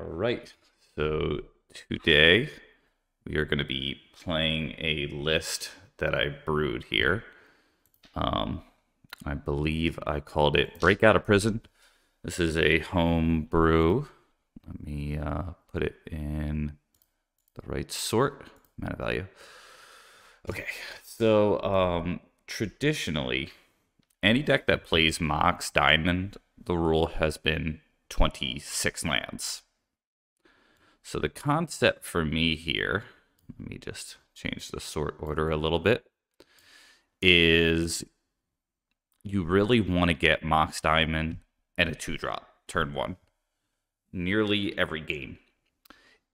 All right. So today we are going to be playing a list that I brewed here. Um, I believe I called it Break Out of Prison. This is a home brew. Let me uh, put it in the right sort, mana value. Okay, so um, traditionally, any deck that plays Mox Diamond, the rule has been 26 lands. So the concept for me here, let me just change the sort order a little bit, is you really want to get Mox Diamond and a two drop turn one nearly every game.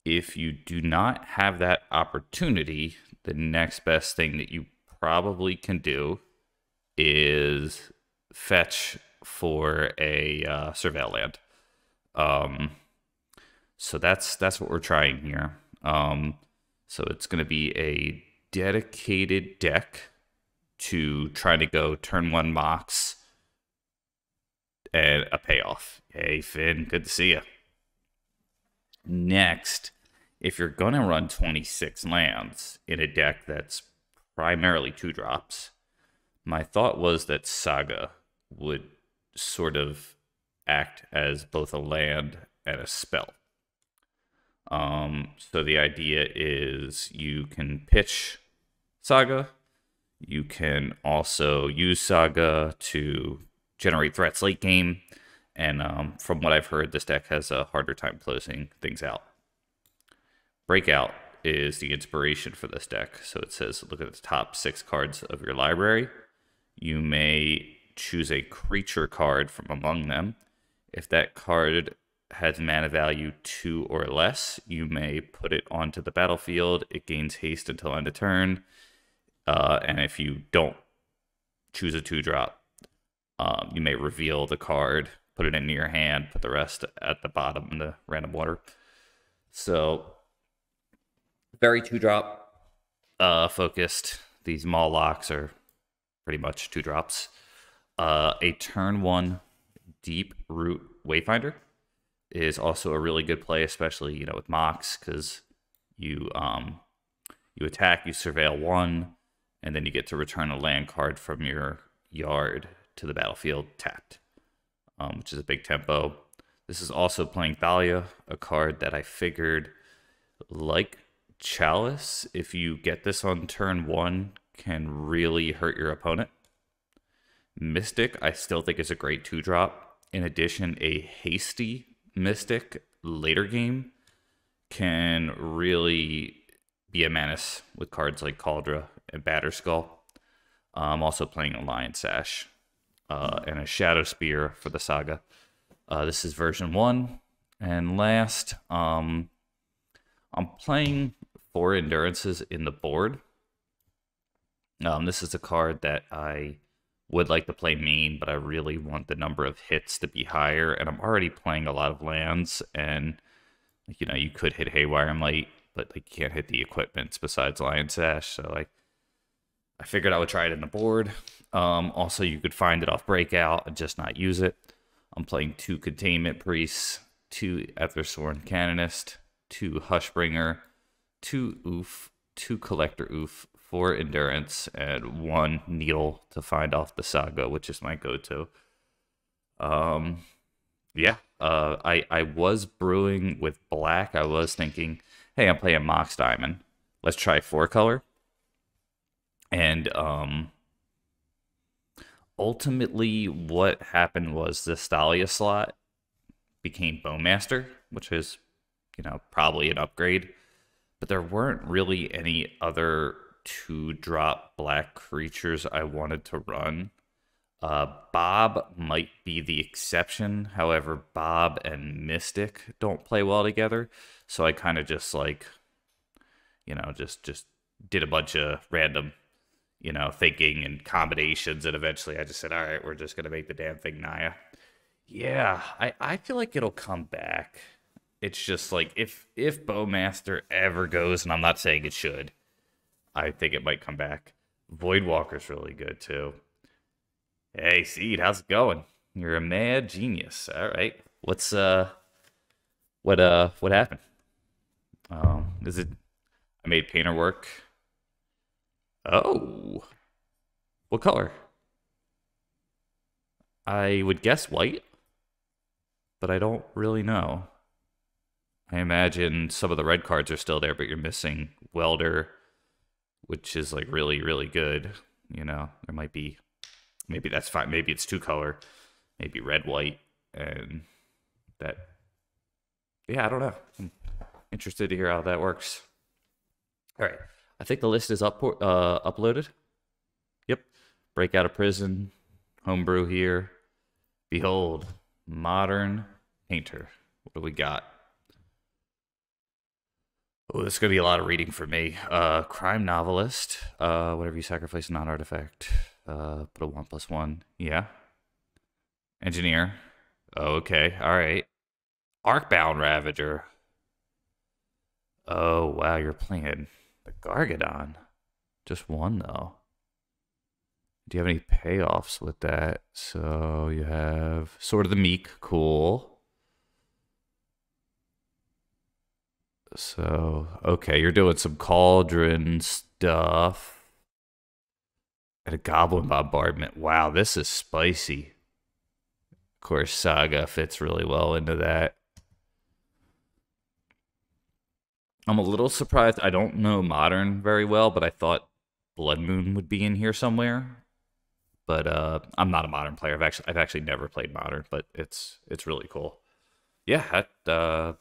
If you do not have that opportunity, the next best thing that you probably can do is fetch for a uh, surveil land. Um, so that's that's what we're trying here. Um, so it's going to be a dedicated deck to try to go turn one Mox and a payoff. Hey Finn, good to see you. Next, if you're going to run 26 lands in a deck that's primarily two drops, my thought was that Saga would sort of act as both a land and a spell. Um, so the idea is you can pitch Saga. You can also use Saga to generate threats late game. And um, from what I've heard, this deck has a harder time closing things out. Breakout is the inspiration for this deck. So it says look at the top six cards of your library. You may choose a creature card from among them. If that card has mana value two or less, you may put it onto the battlefield. It gains haste until end of turn. Uh, and if you don't choose a two drop, um, you may reveal the card, put it into your hand, put the rest at the bottom in the random water. So, very two drop uh, focused. These Maul locks are pretty much two drops. Uh, a turn one deep root wayfinder is also a really good play, especially you know with Mox, because you um you attack, you surveil one, and then you get to return a land card from your yard to the battlefield tapped, um, which is a big tempo. This is also playing Thalia, a card that I figured, like Chalice, if you get this on turn one, can really hurt your opponent. Mystic, I still think is a great two drop. In addition, a hasty Mystic later game can really be a menace with cards like Kaldra and Batterskull. I'm also playing a Lion Sash uh, and a Shadowspear for the Saga. Uh, this is version one. And last, um, I'm playing four Endurances in the board. Um, this is a card that I would like to play main, but I really want the number of hits to be higher. And I'm already playing a lot of lands, and you know you could hit Haywire Mite, but like you can't hit the equipments besides Lion Sash. So like, I figured I would try it in the board. Um, also, you could find it off Breakout and just not use it. I'm playing two Containment Priests, two Ethersworn Canonist, two Hushbringer, two Ouphe, two Collector Ouphe, four endurance and one needle to find off the saga, which is my go-to. Um, yeah, uh, I I was brewing with black. I was thinking, hey, I'm playing Mox Diamond. Let's try four color. And um, ultimately, what happened was the Thalia slot became Bowmaster, which is, you know, probably an upgrade. But there weren't really any other to drop black creatures I wanted to run. Uh, Bob might be the exception. However, Bob and Mystic don't play well together. So I kind of just like, you know, just just did a bunch of random, you know, thinking and combinations, and eventually I just said, all right, we're just gonna make the damn thing Naya. Yeah, I I feel like it'll come back. It's just like if if Bowmaster ever goes, and I'm not saying it should I think it might come back. Voidwalker's really good too. Hey, Seed, how's it going? You're a mad genius. All right. What's uh What uh what happened? Um is it I made painter work? Oh. What color? I would guess white, but I don't really know. I imagine some of the red cards are still there, but you're missing welder, which is like really, really good. You know, there might be maybe that's fine. Maybe it's two color, maybe red, white, and that. Yeah, I don't know. I'm interested to hear how that works. All right, I think the list is up uh, uploaded. Yep, break out of prison, homebrew here. Behold, modern painter. What do we got? Oh, this is gonna be a lot of reading for me. Uh, crime novelist. Uh, whatever you sacrifice, non-artifact. Uh, put a one plus one. Yeah. Engineer. Oh, Okay. All right. Arcbound Ravager. Oh wow, you're playing the Gargadon. Just one though. Do you have any payoffs with that? So you have Sword of the Meek. Cool. So, okay, you're doing some cauldron stuff. And a goblin bombardment. Wow, this is spicy. Of course, Saga fits really well into that. I'm a little surprised. I don't know Modern very well, but I thought Blood Moon would be in here somewhere. But uh, I'm not a Modern player. I've actually I've actually never played Modern, but it's it's really cool. Yeah, that, uh,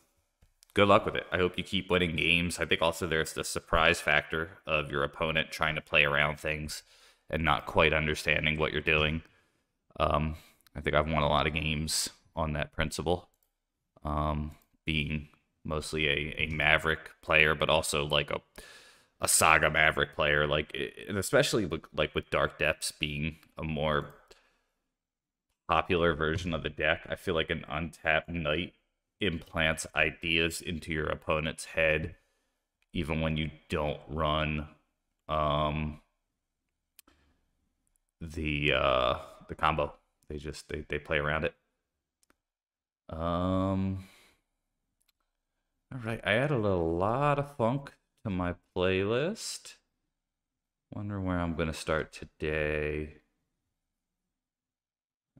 good luck with it. I hope you keep winning games. I think also there's the surprise factor of your opponent trying to play around things and not quite understanding what you're doing. Um, I think I've won a lot of games on that principle. Um, being mostly a, a Maverick player, but also like a a Saga Maverick player, like and especially with, like with Dark Depths being a more popular version of the deck. I feel like an untapped Knight implants ideas into your opponent's head even when you don't run um the uh the combo. They just they, they play around it. Um all right. I added a lot of funk to my playlist. Wonder where i'm gonna start today.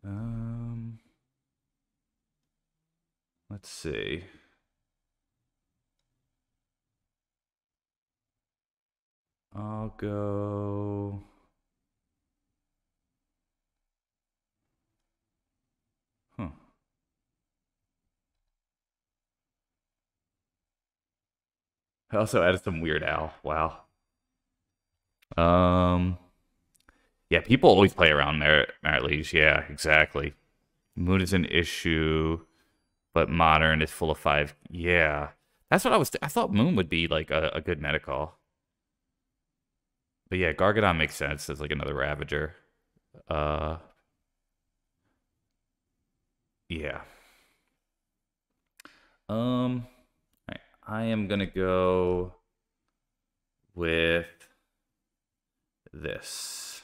Um Let's see. I'll go. Huh. I also added some Weird Al. Wow. Um. Yeah, people always play around Marit, Marit Lage. Yeah, exactly. Mood is an issue but modern is full of five. Yeah, that's what I was. Th- I thought Moon would be like a, a good meta call. But yeah, Gargadon makes sense as like another Ravager. Uh, yeah. Um, I am gonna go with this.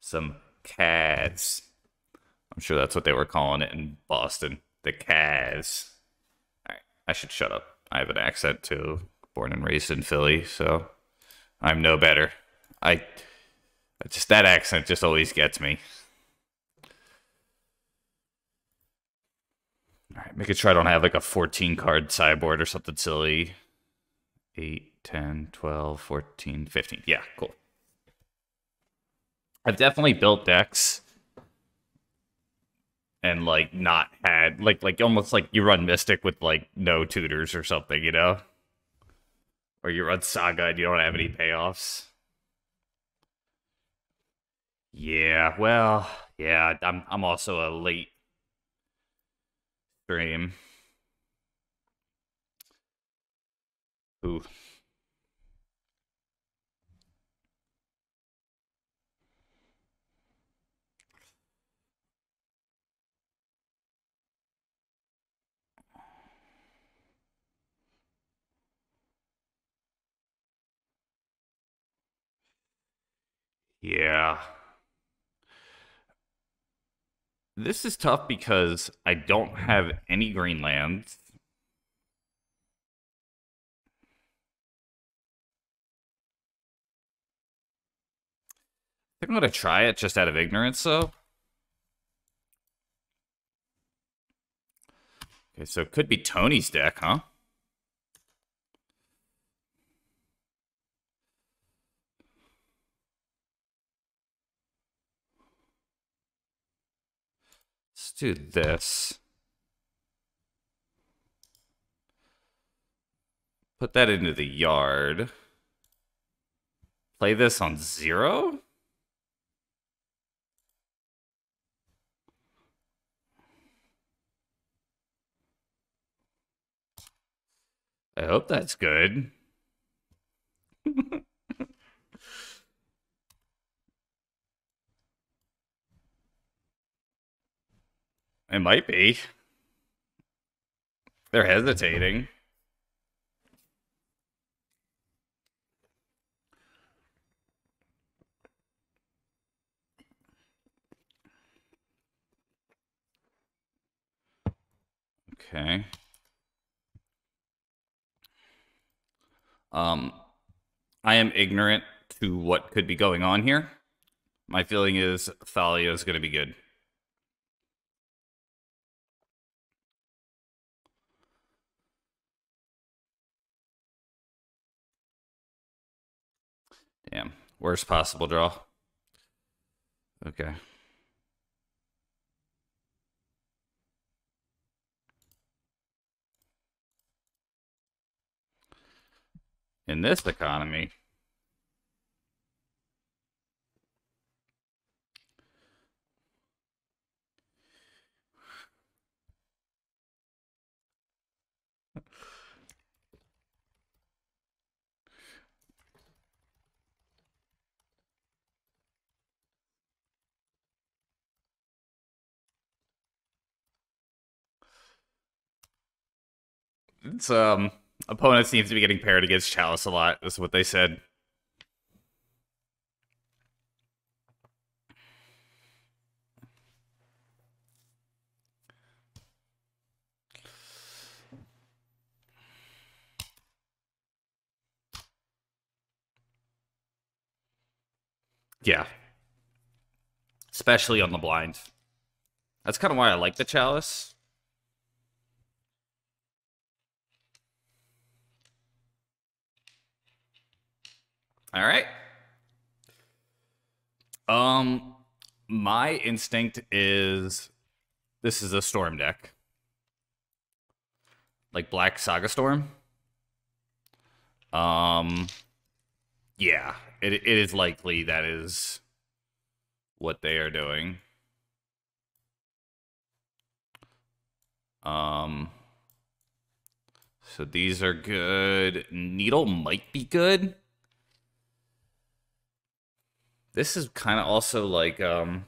Some cats. I'm sure that's what they were calling it in Boston. The Caz. I should shut up. I have an accent too. Born and raised in Philly, so I'm no better. I just that accent just always gets me. All right, making sure I don't have like a 14 card sideboard or something silly. 8, 10, 12, 14, 15. Yeah, cool. I've definitely built decks and like not had like like almost like you run Mystic with like no tutors or something, you know? Or you run Saga and you don't have any payoffs. Yeah, well, yeah, I'm I'm also a late stream. Ooh. Yeah. This is tough because I don't have any green lands. I think I'm gonna try it just out of ignorance, though. Okay, so it could be Tony's deck, huh? Let's do this. Put that into the yard. Play this on zero? I hope that's good. it might be. They're hesitating. Okay. Um, I am ignorant to what could be going on here. My feeling is Thalia is going to be good. Damn. Worst possible draw. Okay. in this economy. It's um opponent seems to be getting paired against Chalice a lot. Is what they said. Yeah. Especially on the blind. That's kind of why I like the Chalice. All right. Um, my instinct is this is a storm deck, like Black Saga Storm. Um, yeah, it it is likely that is what they are doing. Um, so these are good. Needle might be good. This is kind of also like um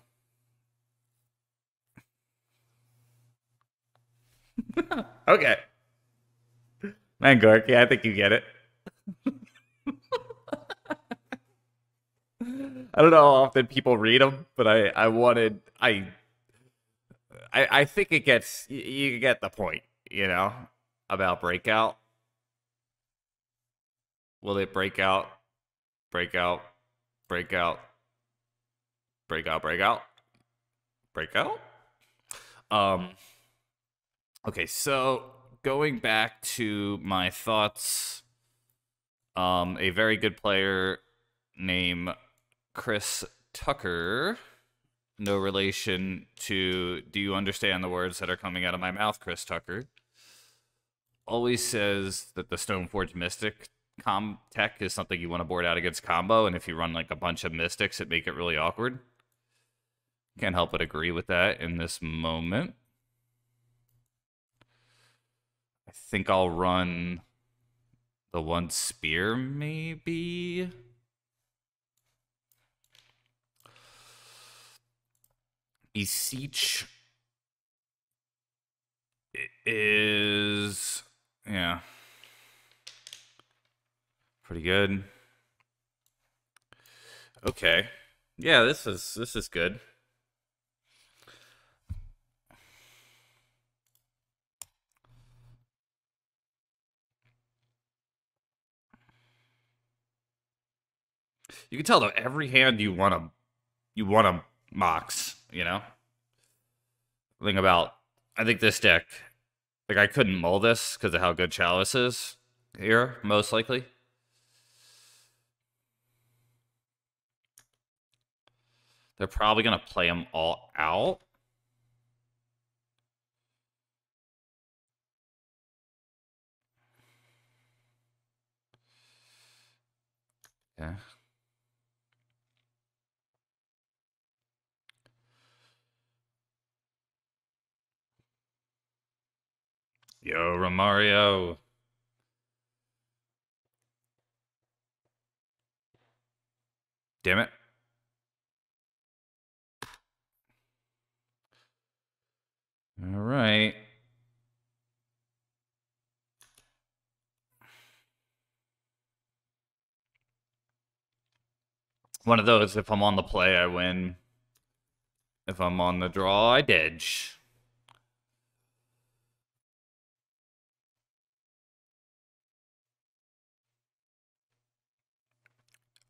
Okay. Man, yeah, I think you get it. I don't know how often people read them, but I I wanted I I I think it gets you, you get the point, you know, about breakout. Will it break out? Break out? Break out? Breakout, breakout, breakout. Um. Okay, so going back to my thoughts, um, a very good player named Chris Tucker. No relation to. Do you understand the words that are coming out of my mouth, Chris Tucker? Always says that the Stoneforge Mystic com tech is something you want to board out against combo, and if you run like a bunch of mystics, it make it really awkward. Can't help but agree with that in this moment. I think I'll run the one spear, maybe. Beseech is yeah pretty good. Okay, yeah, this is this is good. You can tell though every hand you want to you want to mox, you know? Thing about I think this deck like I couldn't mull this because of how good Chalice is here, most likely. They're probably gonna play them all out. Yeah. Yo, Romario. Damn it. All right. One of those, if I'm on the play, I win. If I'm on the draw, I didge.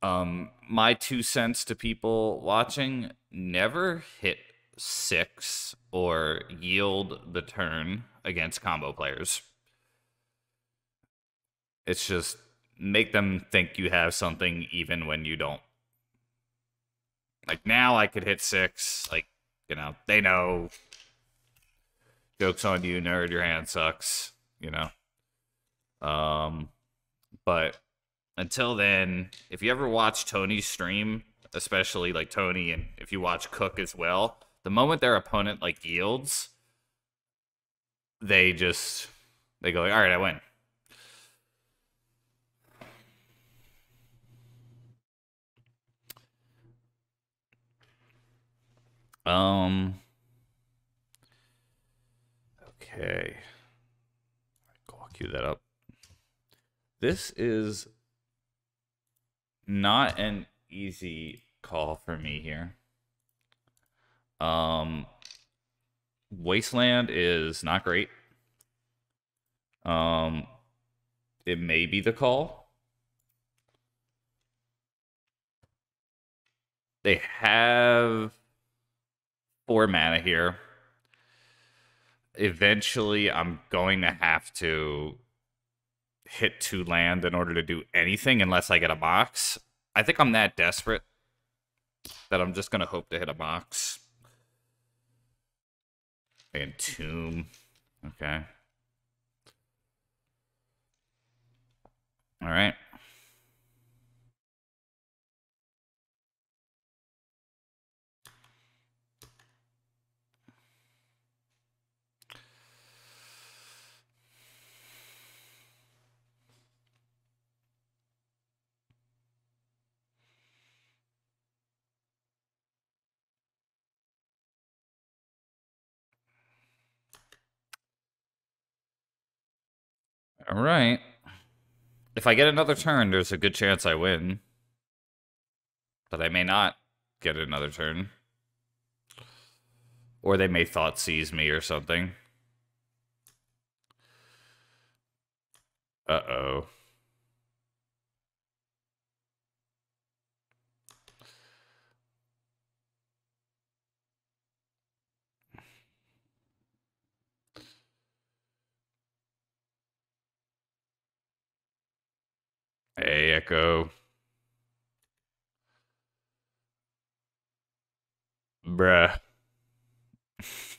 Um, my two cents to people watching never hit six or yield the turn against combo players. It's just make them think you have something even when you don't. Like now I could hit six. Like, you know, they know. Joke's on you, nerd. Your hand sucks. You know. Um, but until then, if you ever watch Tony's stream, especially like Tony, and if you watch Cook as well, the moment their opponent like yields, they just they go like, all right, I win. Um. Okay. I'll cue that up. This is not an easy call for me here. Um, Wasteland is not great. Um, it may be the call. They have four mana here. Eventually, I'm going to have to hit two land in order to do anything unless I get a Mox. I think I'm that desperate that I'm just going to hope to hit a Mox. And Tomb. Okay. All right. All right. If I get another turn, there's a good chance I win. But I may not get another turn. Or they may Thoughtseize me or something. Uh-oh. Hey, Echo. Bruh.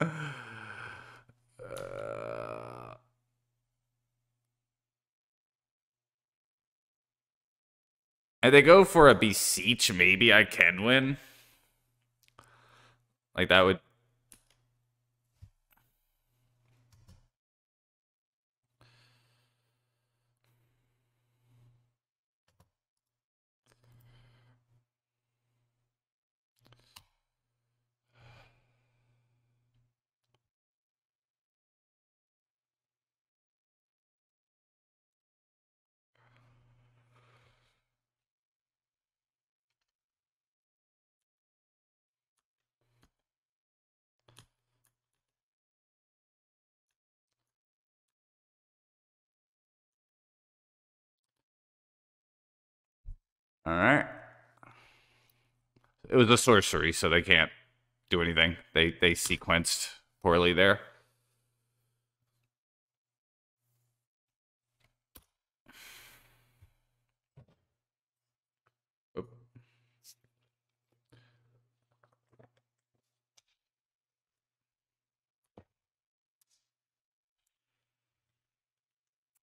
uh, and they go for a beseech, maybe I can win. Like that would All right. It was a sorcery, so they can't do anything. They they sequenced poorly there.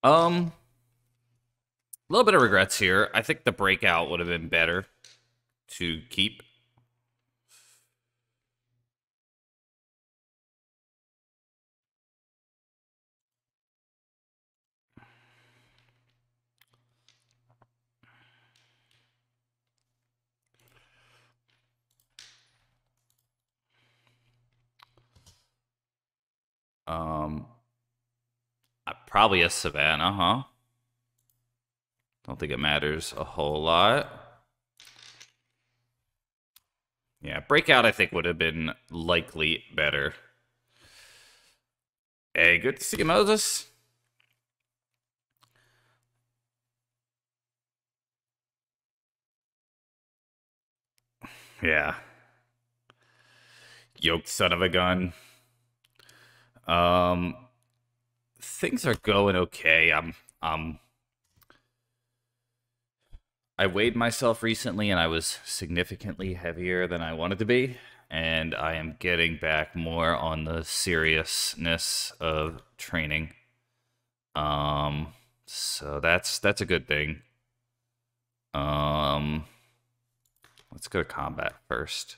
Um, a little bit of regrets here. I think the breakout would have been better to keep. Um, uh, probably a Savannah, huh? Don't think it matters a whole lot. Yeah, Breakout I think would have been likely better. Hey, good to see you, Moses. Yeah. Yoked son of a gun. Um things are going okay. I'm um I weighed myself recently and I was significantly heavier than I wanted to be and I am getting back more on the seriousness of training. Um so that's that's a good thing. Um let's go to combat first.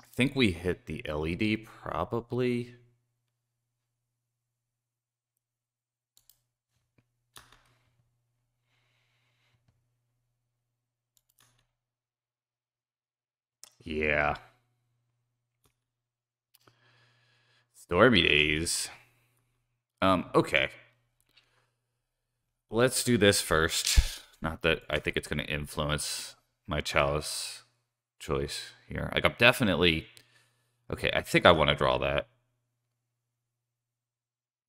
I think we hit the LED probably. Yeah. Stormy days. Um, okay. Let's do this first. Not that I think it's going to influence my chalice choice here. Like I'm definitely okay. I think I want to draw that.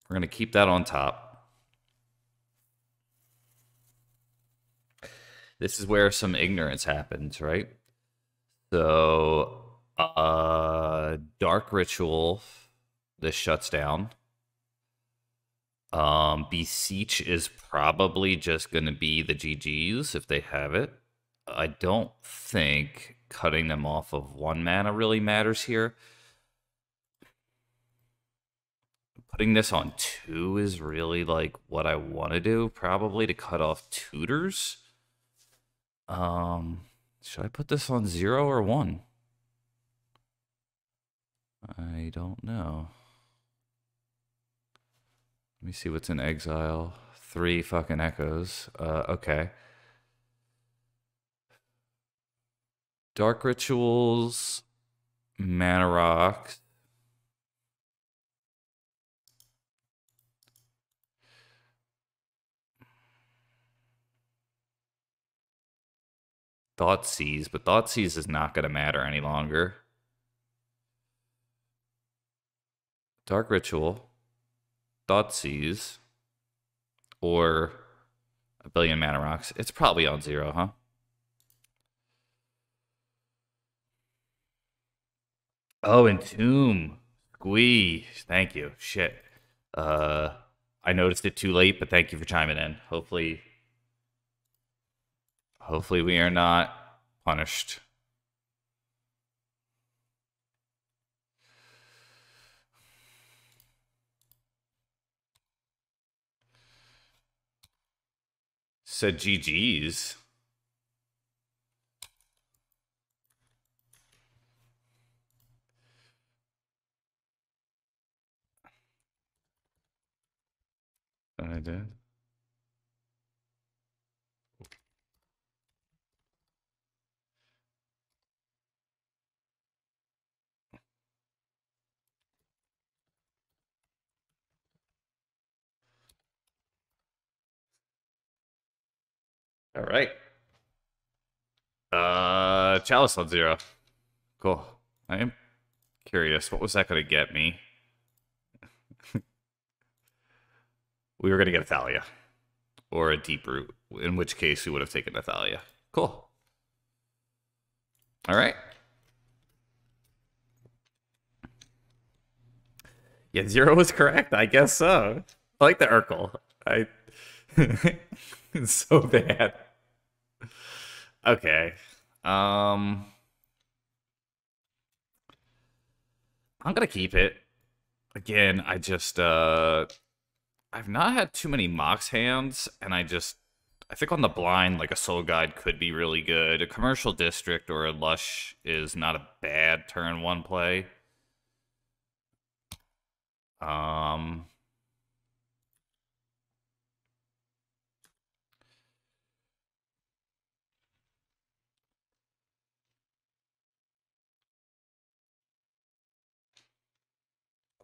We're gonna keep that on top. This is where some ignorance happens, right? So, uh, dark ritual. This shuts down. Um, beseech is probably just going to be the GGs if they have it. I don't think cutting them off of one mana really matters here. Putting this on two is really like what I want to do, probably to cut off tutors. Um, should I put this on zero or one? I don't know. Let me see what's in exile. Three fucking echoes. Uh, okay. Dark Rituals, Mana Rocks. Thoughtseize, but thought Thoughtseize is not going to matter any longer. Dark Ritual, thought Thoughtseize, or a billion mana rocks. It's probably on zero, huh? Oh, and Tomb. Squee. Thank you. Shit. Uh, I noticed it too late, but thank you for chiming in. Hopefully, hopefully we are not punished. Said GG's. I did. All right. Uh, Chalice on zero. Cool. I am curious. What was that going to get me? we were going to get Thalia. or a deep root, in which case we would have taken Athalia. Cool. All right. Yeah, zero was correct. I guess so. I like the Urkel. I it's so bad. Okay. Um I'm gonna keep it. Again, I just uh I've not had too many Mox hands, and I just I think on the blind, like a soul guide could be really good. A commercial district or a lush is not a bad turn one play. Um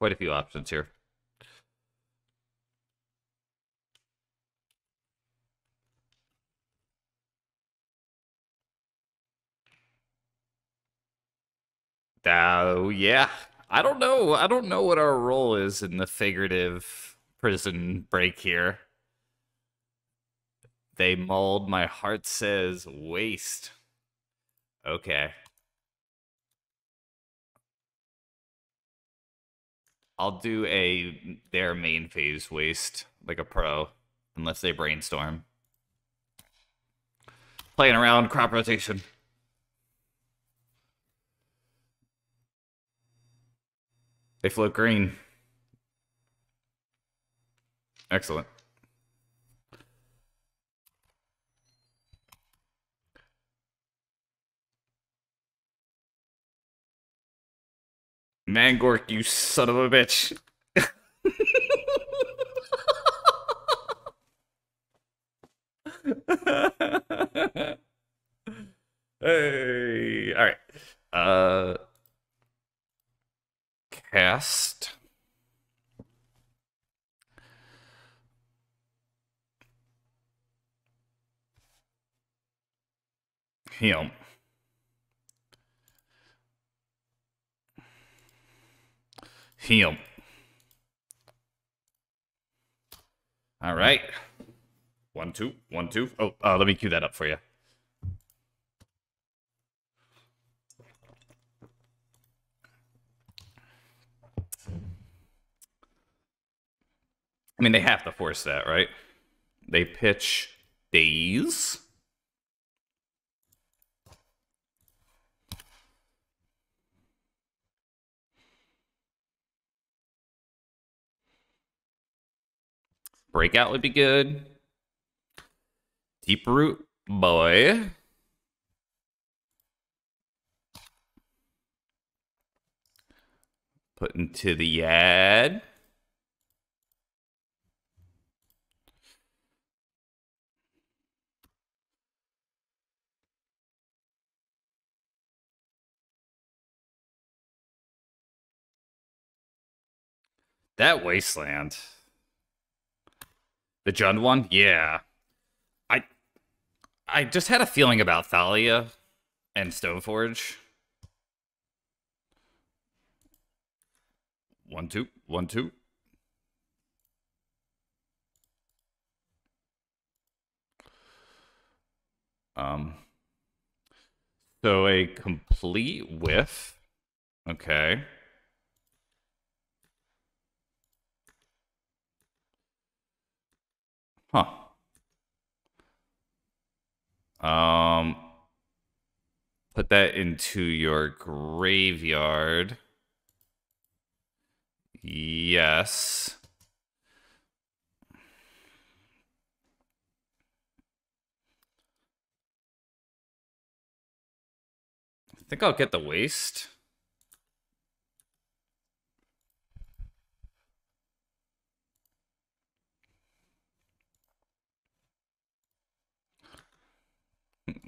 quite a few options here. Oh, yeah. I don't know. I don't know what our role is in the figurative prison break here. They mauled my heart says waste. Okay. I'll do a their main phase waste like a pro, unless they brainstorm. Playing around crop rotation. They float green. Excellent. Mangork, you son of a bitch. hey, all right. Uh cast him. Him. All right. One, two, one, two. Oh, uh, let me cue that up for you. I mean, they have to force that, right? They pitch Daze. Breakout would be good. Deep root boy. Put into the ad. That wasteland. The Jund one? Yeah. I I just had a feeling about Thalia and Stoneforge. One two, one two. Um so a complete whiff. Okay. Huh. Um, put that into your graveyard. Yes. I think I'll get the waste.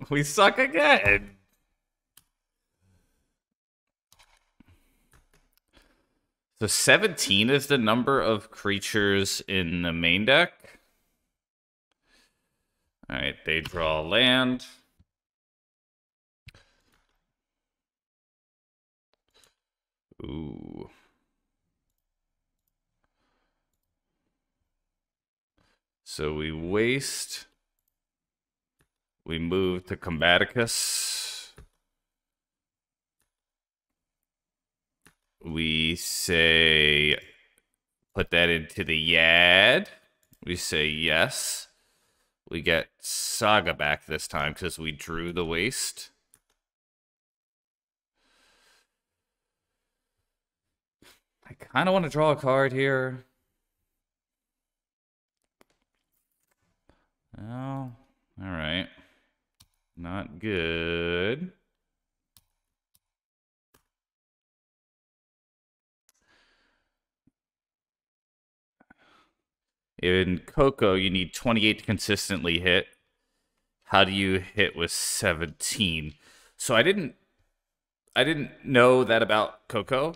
We suck again. So 17 is the number of creatures in the main deck. All right, they draw land. Ooh. So we waste. We move to Combaticus. We say, put that into the Yad. We say yes. We get Saga back this time because we drew the waste. I kind of want to draw a card here. Oh, all right. Not good. In Coco, you need 28 to consistently hit. How do you hit with 17? So I didn't I didn't know that about Coco.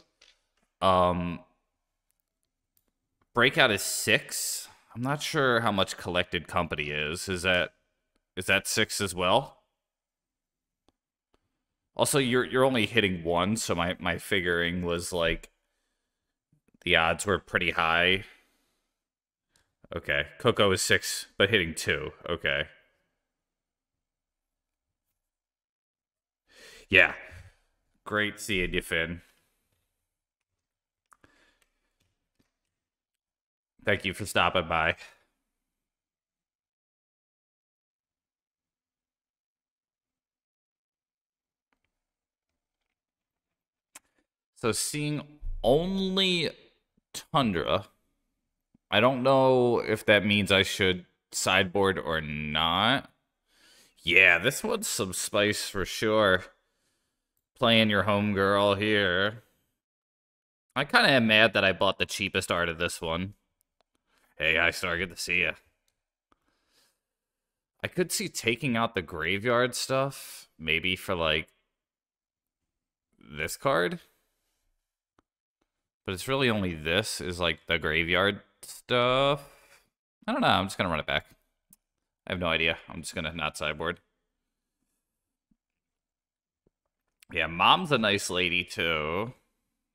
Um Breakout is 6. I'm not sure how much collected company is. Is that is that 6 as well? Also, you're you're only hitting one, so my my figuring was like the odds were pretty high Okay. Coco is six, but hitting two. Okay. Yeah. Great seeing you, Finn. Thank you for stopping by. So seeing only Tundra I don't know if that means I should sideboard or not. Yeah, this one's some spice for sure. Playing your homegirl here. I kind of am mad that I bought the cheapest art of this one. Hey, I star, good to see you. I could see taking out the graveyard stuff, maybe for like this card. But it's really only this is like the graveyard stuff. I don't know. I'm just going to run it back. I have no idea. I'm just going to not sideboard. Yeah, mom's a nice lady, too.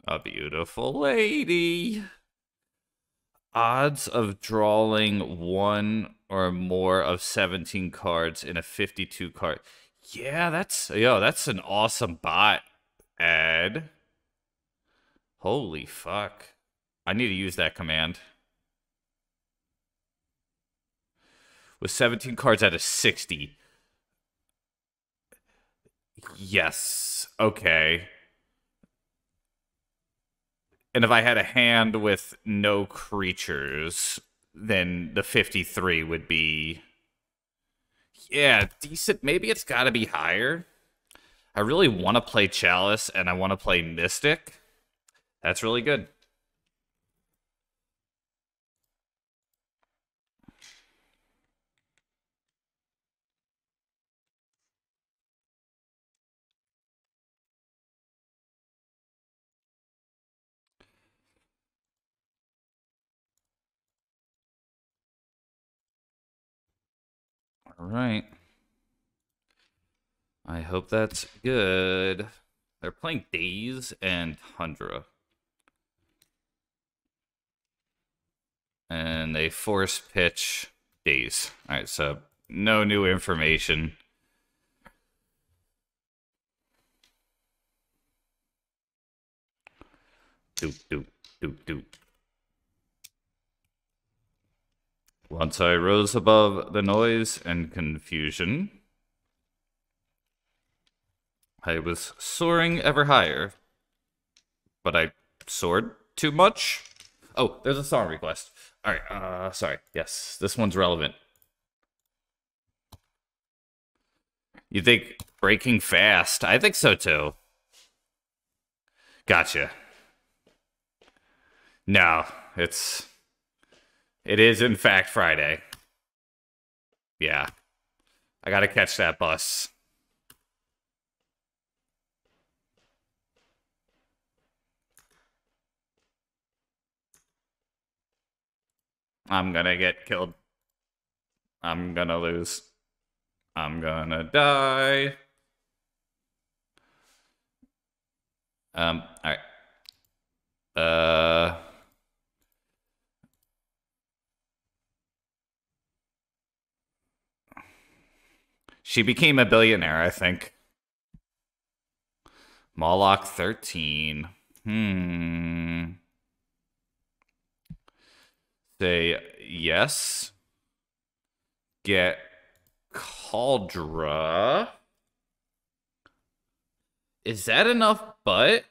A beautiful lady. Odds of drawing one or more of 17 cards in a 52 card. Yeah, that's yo, that's an awesome bot, Ed. Holy fuck. I need to use that command. with 17 cards out of 60. Yes. Okay. And if I had a hand with no creatures, then the 53 would be. Yeah, decent. Maybe it's got to be higher. I really want to play Chalice and I want to play Mystic. That's really good. All right. I hope that's good. They're playing Daze and Tundra. And they force pitch days. All right, so no new information. Doop, doop, doop, doop. Once I rose above the noise and confusion, I was soaring ever higher. But I soared too much? Oh, there's a song request. Alright, uh, sorry. Yes, this one's relevant. You think breaking fast? I think so too. Gotcha. No, it's it is, in fact, Friday. Yeah. I gotta catch that bus. I'm gonna get killed. I'm gonna lose. I'm gonna die. Um, all right. Uh. She became a billionaire, I think. Moloch 13. Hmm. Say yes. Get Kaldra. Is that enough but?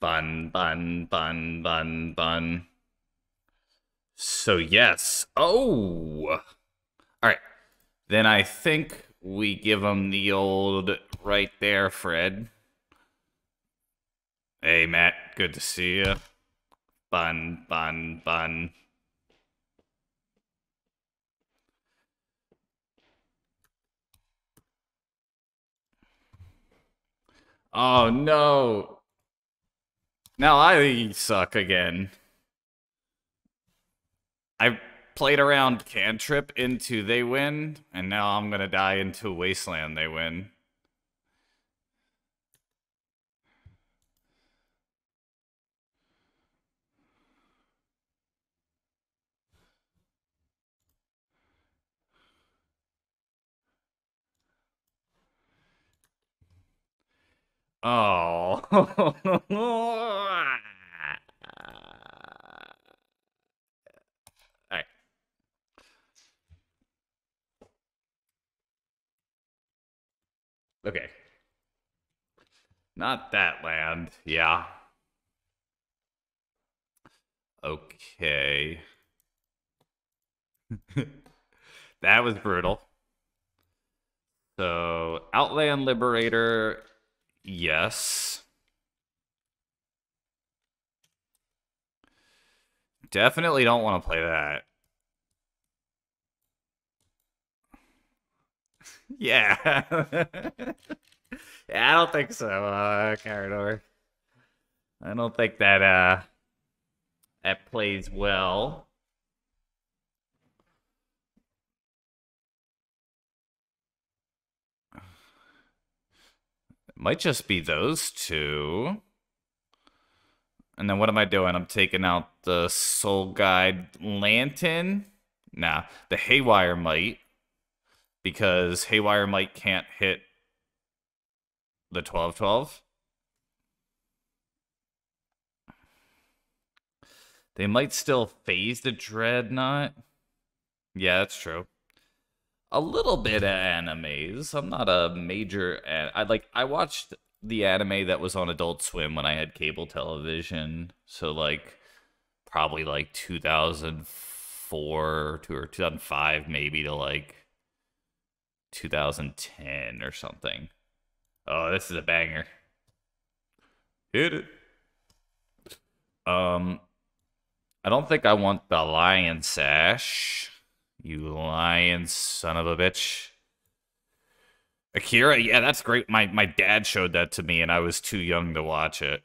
Bun, bun, bun, bun, bun. So, yes. Oh! All right. Then I think we give him the old right there, Fred. Hey, Matt. Good to see you. Bun, bun, bun. Oh, no. Now I suck again. I played around Cantrip into They Win, and now I'm gonna die into Wasteland They Win. Oh. Alright. Okay. Not that land. Yeah. Okay. that was brutal. So, Outland Liberator Yes. Definitely don't want to play that. Yeah. yeah, I don't think so, uh, Carador. I don't think that, uh, that plays well. It Might just be those two. And then what am I doing? I'm taking out the Soul Guide Lantern. Nah, the Haywire Mite. Because Haywire Mite can't hit the 12-12. They might still phase the Dreadnought. Yeah, that's true a little bit of animes. I'm not a major. I like. I watched the anime that was on Adult Swim when I had cable television. So like, probably like 2004 to or 2005 maybe to like 2010 or something. Oh, this is a banger. Hit it. Um, I don't think I want the lion sash. You lion son of a bitch. Akira, yeah, that's great. My my dad showed that to me and I was too young to watch it.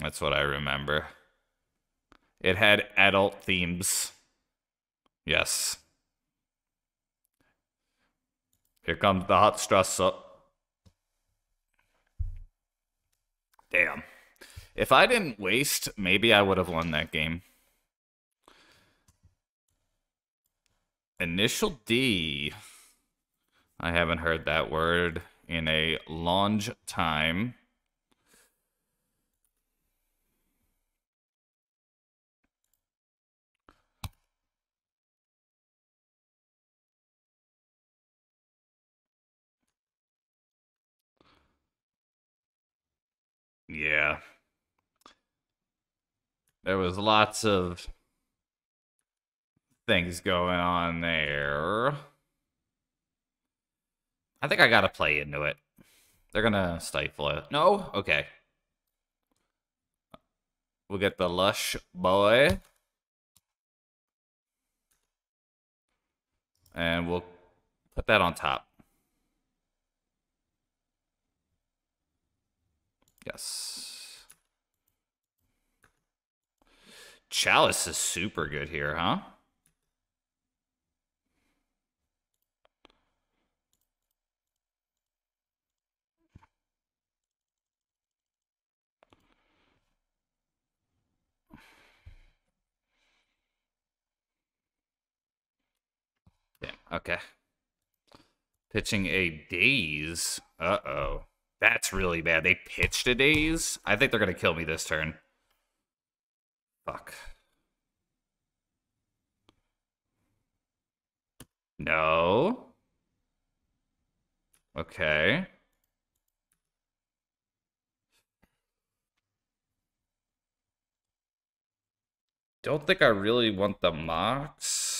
That's what I remember. It had adult themes. Yes. Here comes the hot stress up. Damn. If I didn't waste, maybe I would have won that game. Initial D. I haven't heard that word in a long time. Yeah. There was lots of things going on there. I think I gotta play into it. They're gonna stifle it. No? Okay. We'll get the Lush Boy. And we'll put that on top. Yes. Chalice is super good here, huh? Yeah. okay. Pitching a daze. Uh-oh. That's really bad. They pitched a daze? I think they're going to kill me this turn. Fuck. No. Okay. Don't think I really want the Mox.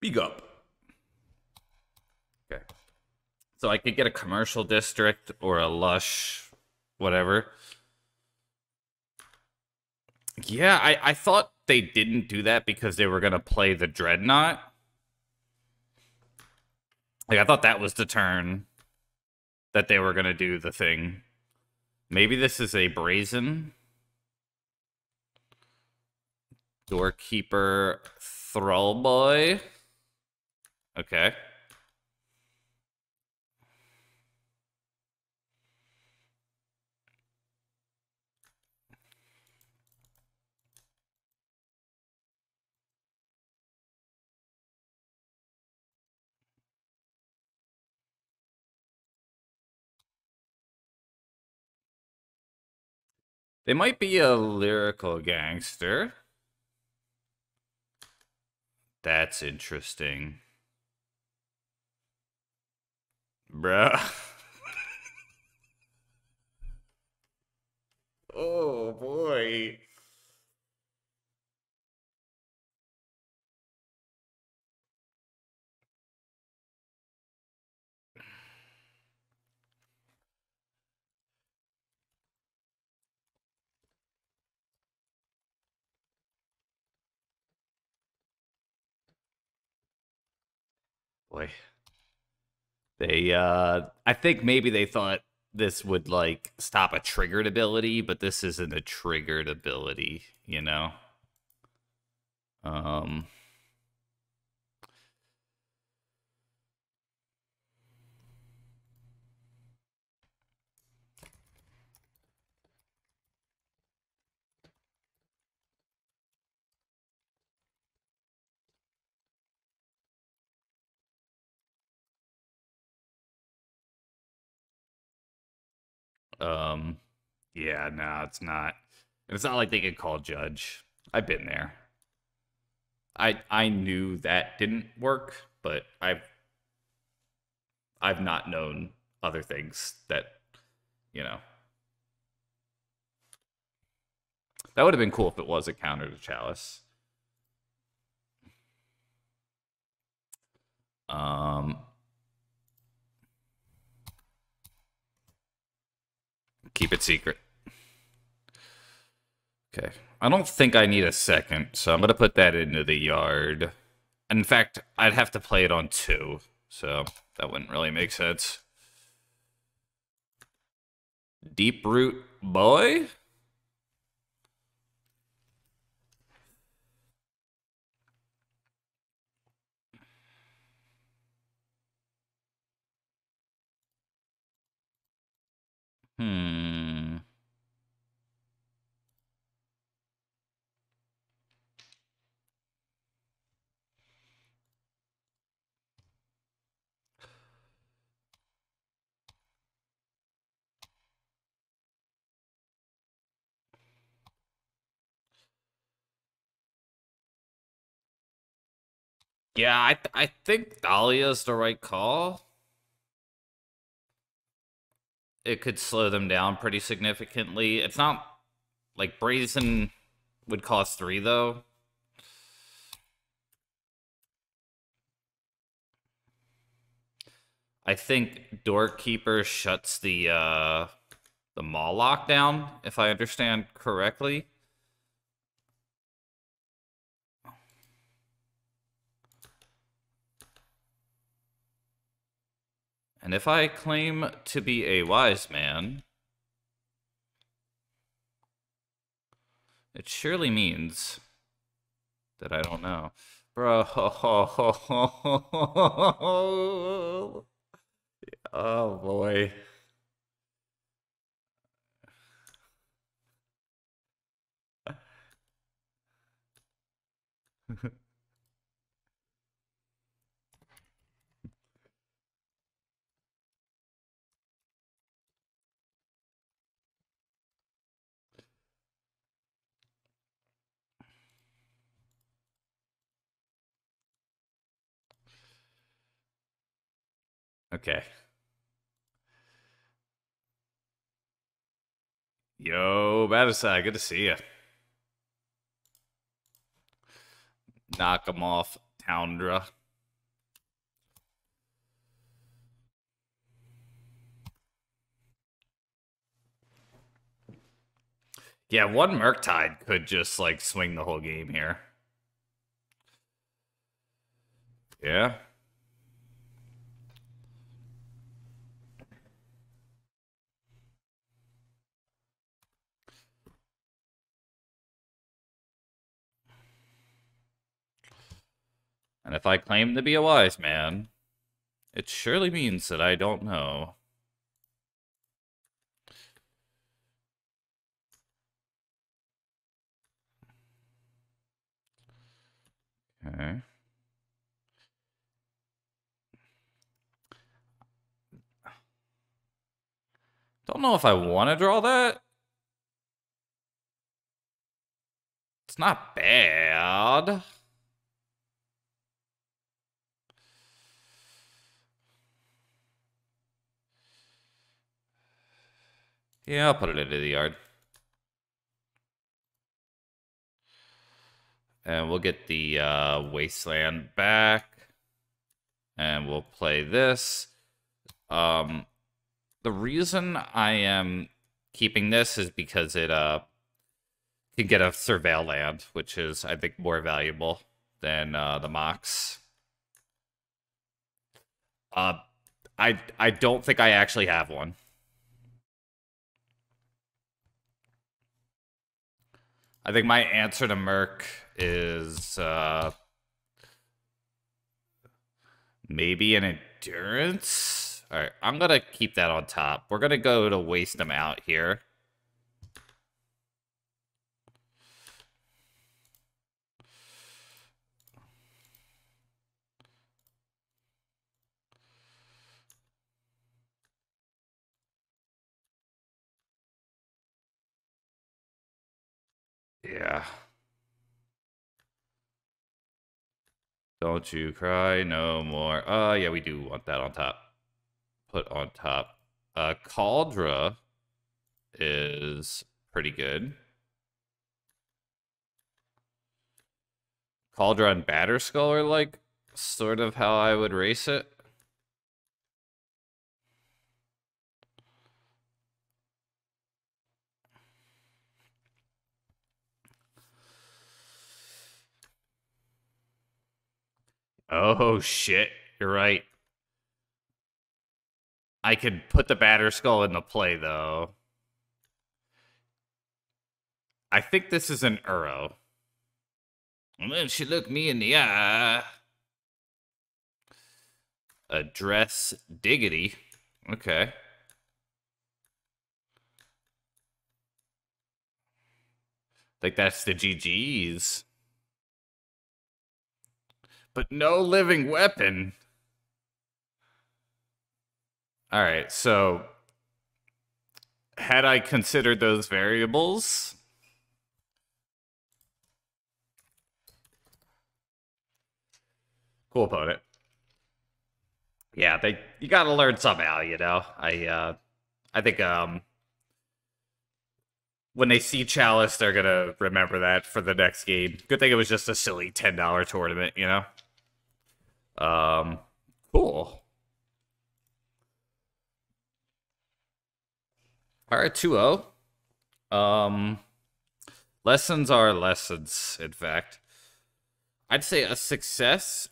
Big up. Okay. So I could get a commercial district or a lush, whatever. Yeah, I, I thought they didn't do that because they were going to play the Dreadnought. Like, I thought that was the turn that they were going to do the thing. Maybe this is a Brazen. Doorkeeper Thrull Boy. Okay. They might be a lyrical gangster. That's interesting. Bruh. oh boy. Boy. They uh I think maybe they thought this would like stop a triggered ability, but this isn't a triggered ability, you know. Um Um, yeah, no, it's not. It's not like they could call judge. I've been there. I I knew that didn't work, but I've I've not known other things that you know. That would have been cool if it was a counter to Chalice. Um, Keep it secret. Okay. I don't think I need a second, so I'm going to put that into the yard. In fact, I'd have to play it on two, so that wouldn't really make sense. Deeproot Boy? Hmm. Yeah, I th I think Thalia's the right call. It could slow them down pretty significantly. It's not like Brazen would cost three though. I think Doorkeeper shuts the uh, the Maw lockdown, if I understand correctly. And if I claim to be a wise man, it surely means that I don't know. Bro. Oh boy. okay. Yo, Batisai, good to see you. Knock him off, Tundra. Yeah, one Murktide could just like swing the whole game here. Yeah. And if I claim to be a wise man, it surely means that I don't know. Okay. Don't know if I want to draw that. It's not bad. Yeah, I'll put it into the yard. And we'll get the uh, Wasteland back. And we'll play this. Um, the reason I am keeping this is because it uh, can get a Surveil land, which is, I think, more valuable than uh, the Mox. Uh, I, I don't think I actually have one. I think my answer to Murk is uh, maybe an endurance. All right, I'm gonna keep that on top. We're gonna go to waste them out here. Yeah. Don't you cry no more. Uh, yeah, we do want that on top. Put on top. Uh, Kaldra is pretty good. And Batterskull are like sort of how I would race it. Oh shit, you're right. I could put the Batterskull in the play though. I think this is an Uro. And then she looked me in the eye. Address diggity. Okay. Like that's the GG's but no living weapon. All right, so had I considered those variables, cool opponent. Yeah, they you got to learn somehow, you know. I uh I think um when they see Chalice, they're gonna remember that for the next game. Good thing it was just a silly ten dollar tournament, you know. Um, cool. All right, 2 0. Um, lessons are lessons, in fact. I'd say a success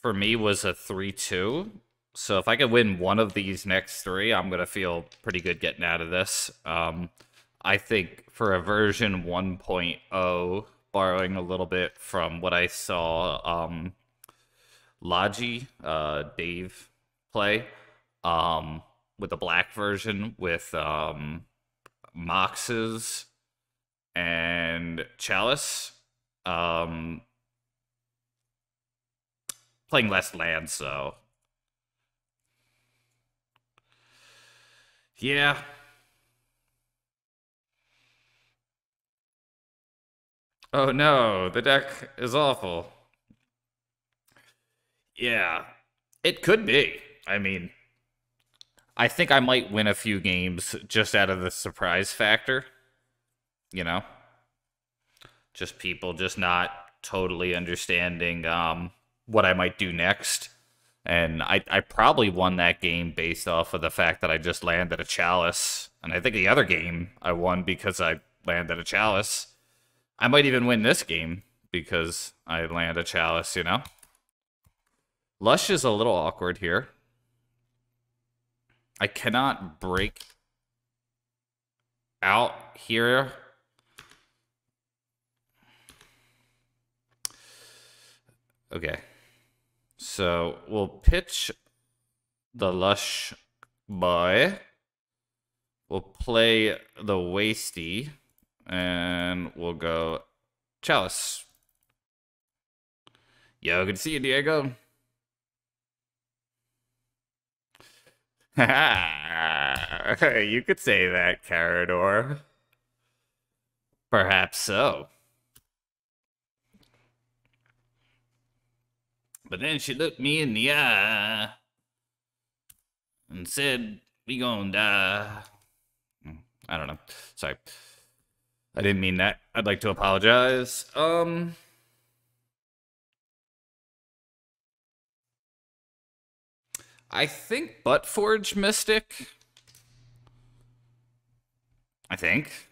for me was a 3 2. So if I could win one of these next three, I'm going to feel pretty good getting out of this. Um, I think for a version 1.0 borrowing a little bit from what I saw um, Logi, uh, Dave play um, with the black version with um, Moxes and Chalice. Um, playing less land, so. Yeah. Oh no, the deck is awful. Yeah, it could be. I mean, I think I might win a few games just out of the surprise factor. You know? Just people just not totally understanding um, what I might do next. And I, I probably won that game based off of the fact that I just landed a chalice. And I think the other game I won because I landed a chalice. I might even win this game because I land a chalice, you know? Lush is a little awkward here. I cannot break out here. Okay. So we'll pitch the Lush by. We'll play the Wasty. And we'll go Chalice. Yo, good to see you, Diego. you could say that, Carador. Perhaps so. But then she looked me in the eye and said, We gonna die. Hmm, I don't know. Sorry. I didn't mean that. I'd like to apologize. Um. I think Buttforge Mystic. I think.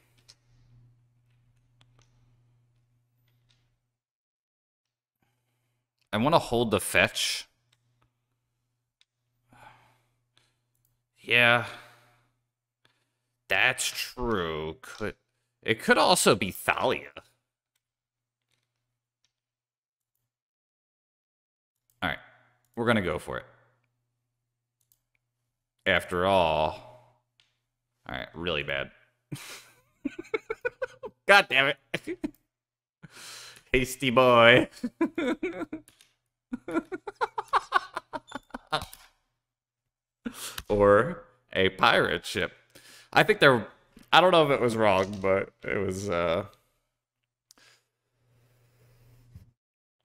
I want to hold the fetch. Yeah. That's true. Could it could also be Thalia. All right. We're going to go for it after all. All right, really bad. God damn it. Hasty boy. or a pirate ship. I think they're I don't know if it was wrong, but it was uh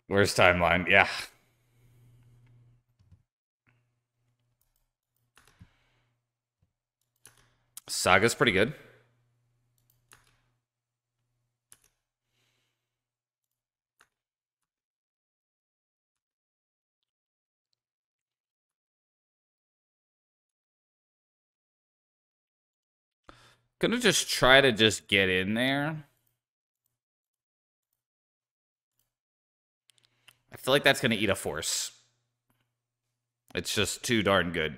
Where's timeline? Yeah. Saga's pretty good. Gonna just try to just get in there. I feel like that's gonna eat a force. It's just too darn good.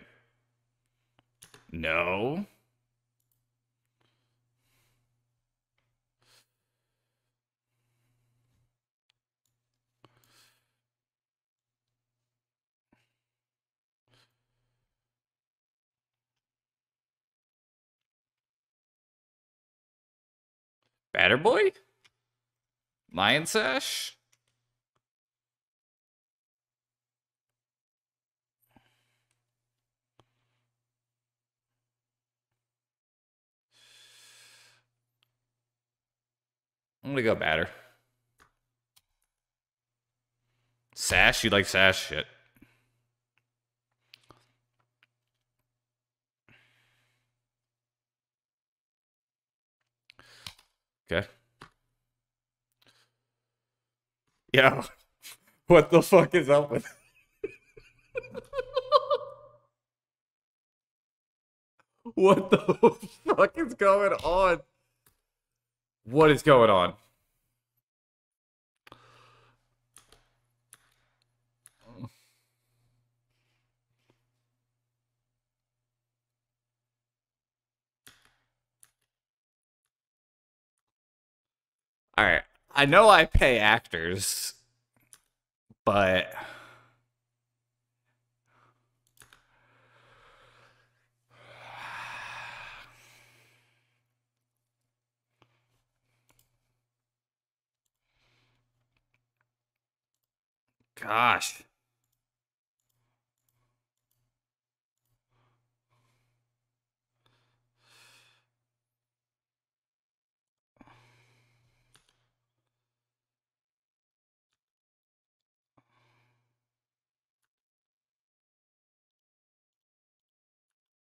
No. Batter Boy? Lion Sash? I'm gonna go batter. Sash? You like sash shit. Okay. Yeah. What the fuck is up with What the fuck is going on? What is going on? All right. I know I pay actors, but gosh.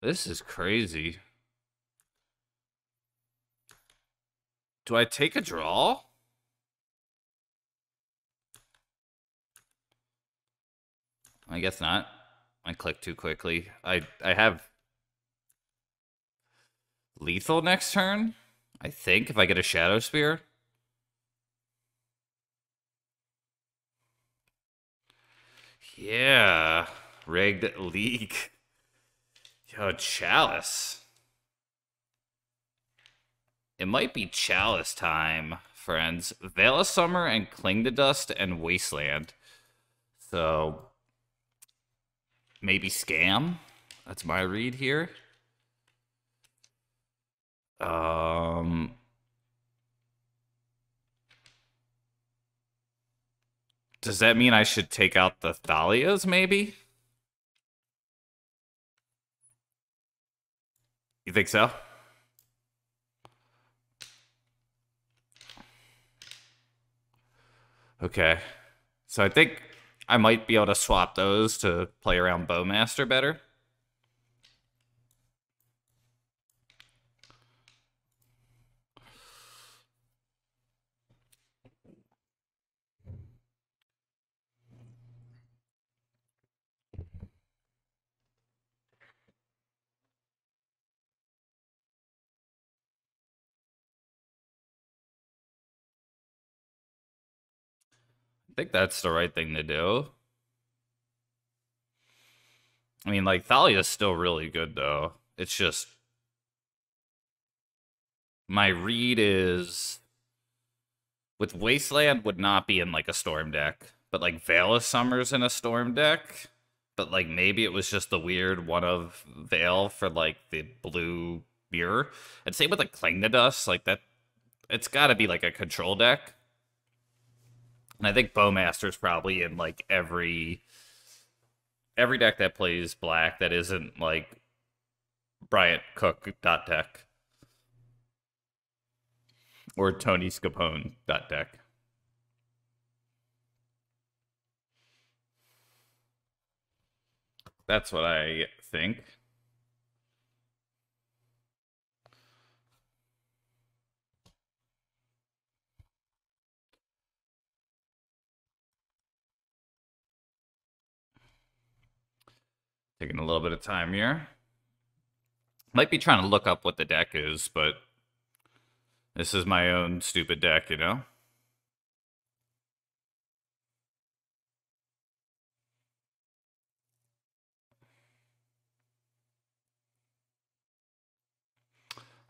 This is crazy. Do I take a draw? I guess not. I clicked too quickly. I I have lethal next turn. I think if I get a Shadowspear. Yeah, rigged league. Yo, chalice. It might be chalice time, friends. Veil of Summer and Cling to Dust and Wasteland. So maybe scam. That's my read here. Um Does that mean I should take out the Thalias, maybe? You think so? Okay. So I think I might be able to swap those to play around Bowmaster better. I think that's the right thing to do. I mean, like, Thalia's still really good, though. It's just... My read is... With Wasteland would not be in, like, a Storm deck. But, like, Veil of Summer's in a Storm deck. But, like, maybe it was just the weird one of Veil for, like, the blue mirror. And same with, like, Cling to Dust. Like, that... It's gotta be, like, a control deck. And I think Bowmaster's probably in like every every deck that plays black that isn't like Bryant Cook dot deck or Tony Scapone dot deck. That's what I think. Taking a little bit of time here. Might be trying to look up what the deck is, but this is my own stupid deck, you know?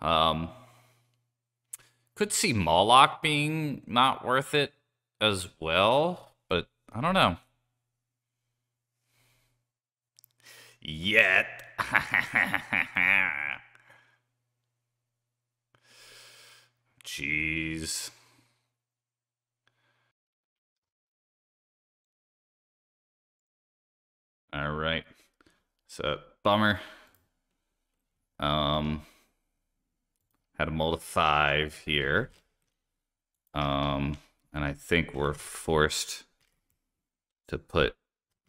Um, could see Moloch being not worth it as well, but I don't know. Yet. Jeez. All right. So, bummer. Um, had a mold of five here. Um, and I think we're forced to put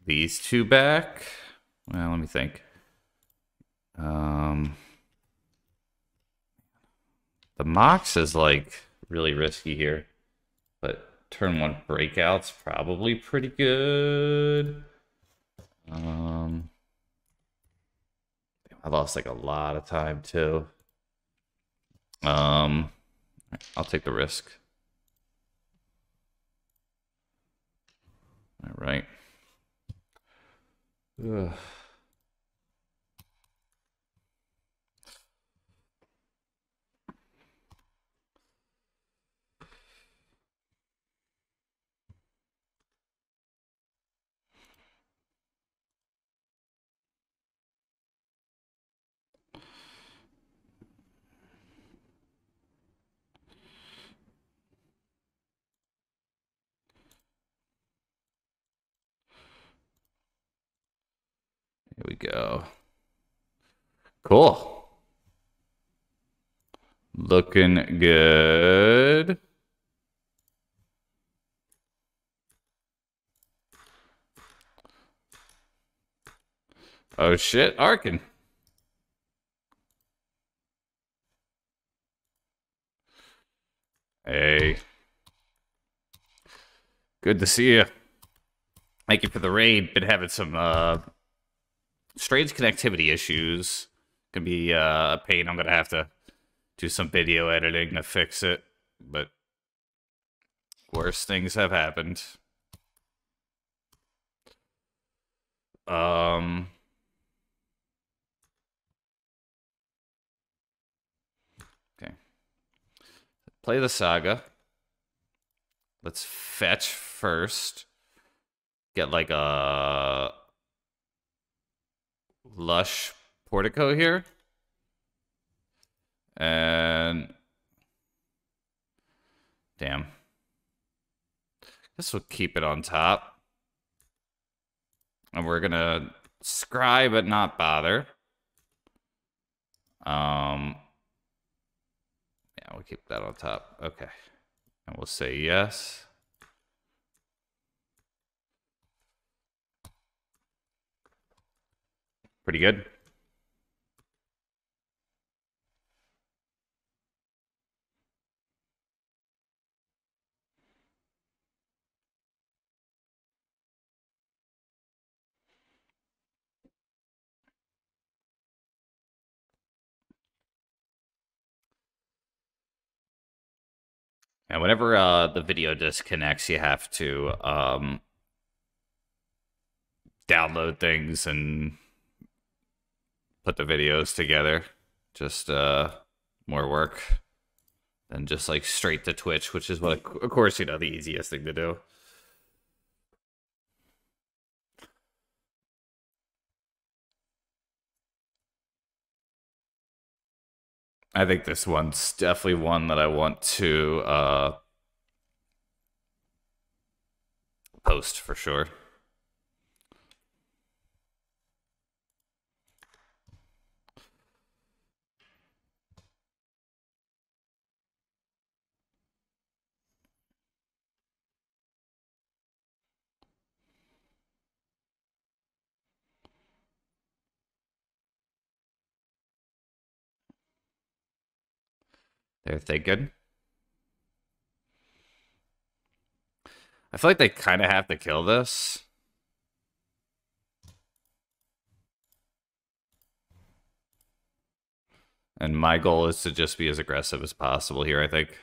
these two back. Well, let me think. Um, the Mox is like really risky here, but turn one breakout's probably pretty good. Um, I lost like a lot of time too. Um, I'll take the risk. All right. 呃 Ugh. go. Cool. Looking good. Oh shit, Arkin. Hey. Good to see you. Thank you for the raid. Been having some uh strange connectivity issues. Gonna be uh, a pain. I'm gonna have to do some video editing to fix it, but worse things have happened. Um. Okay. Play the saga. Let's fetch first. Get like a lush portico here. And damn. This will keep it on top. And we're gonna scry but not bother. Um Yeah, we'll keep that on top. Okay. And we'll say yes. Pretty good. And whenever uh, the video disconnects, you have to um, download things and put the videos together. Just uh, more work than just like straight to Twitch, which is what, of course, you know, the easiest thing to do. I think this one's definitely one that I want to uh, post for sure. They're they good? I feel like they kind of have to kill this. And my goal is to just be as aggressive as possible here, I think.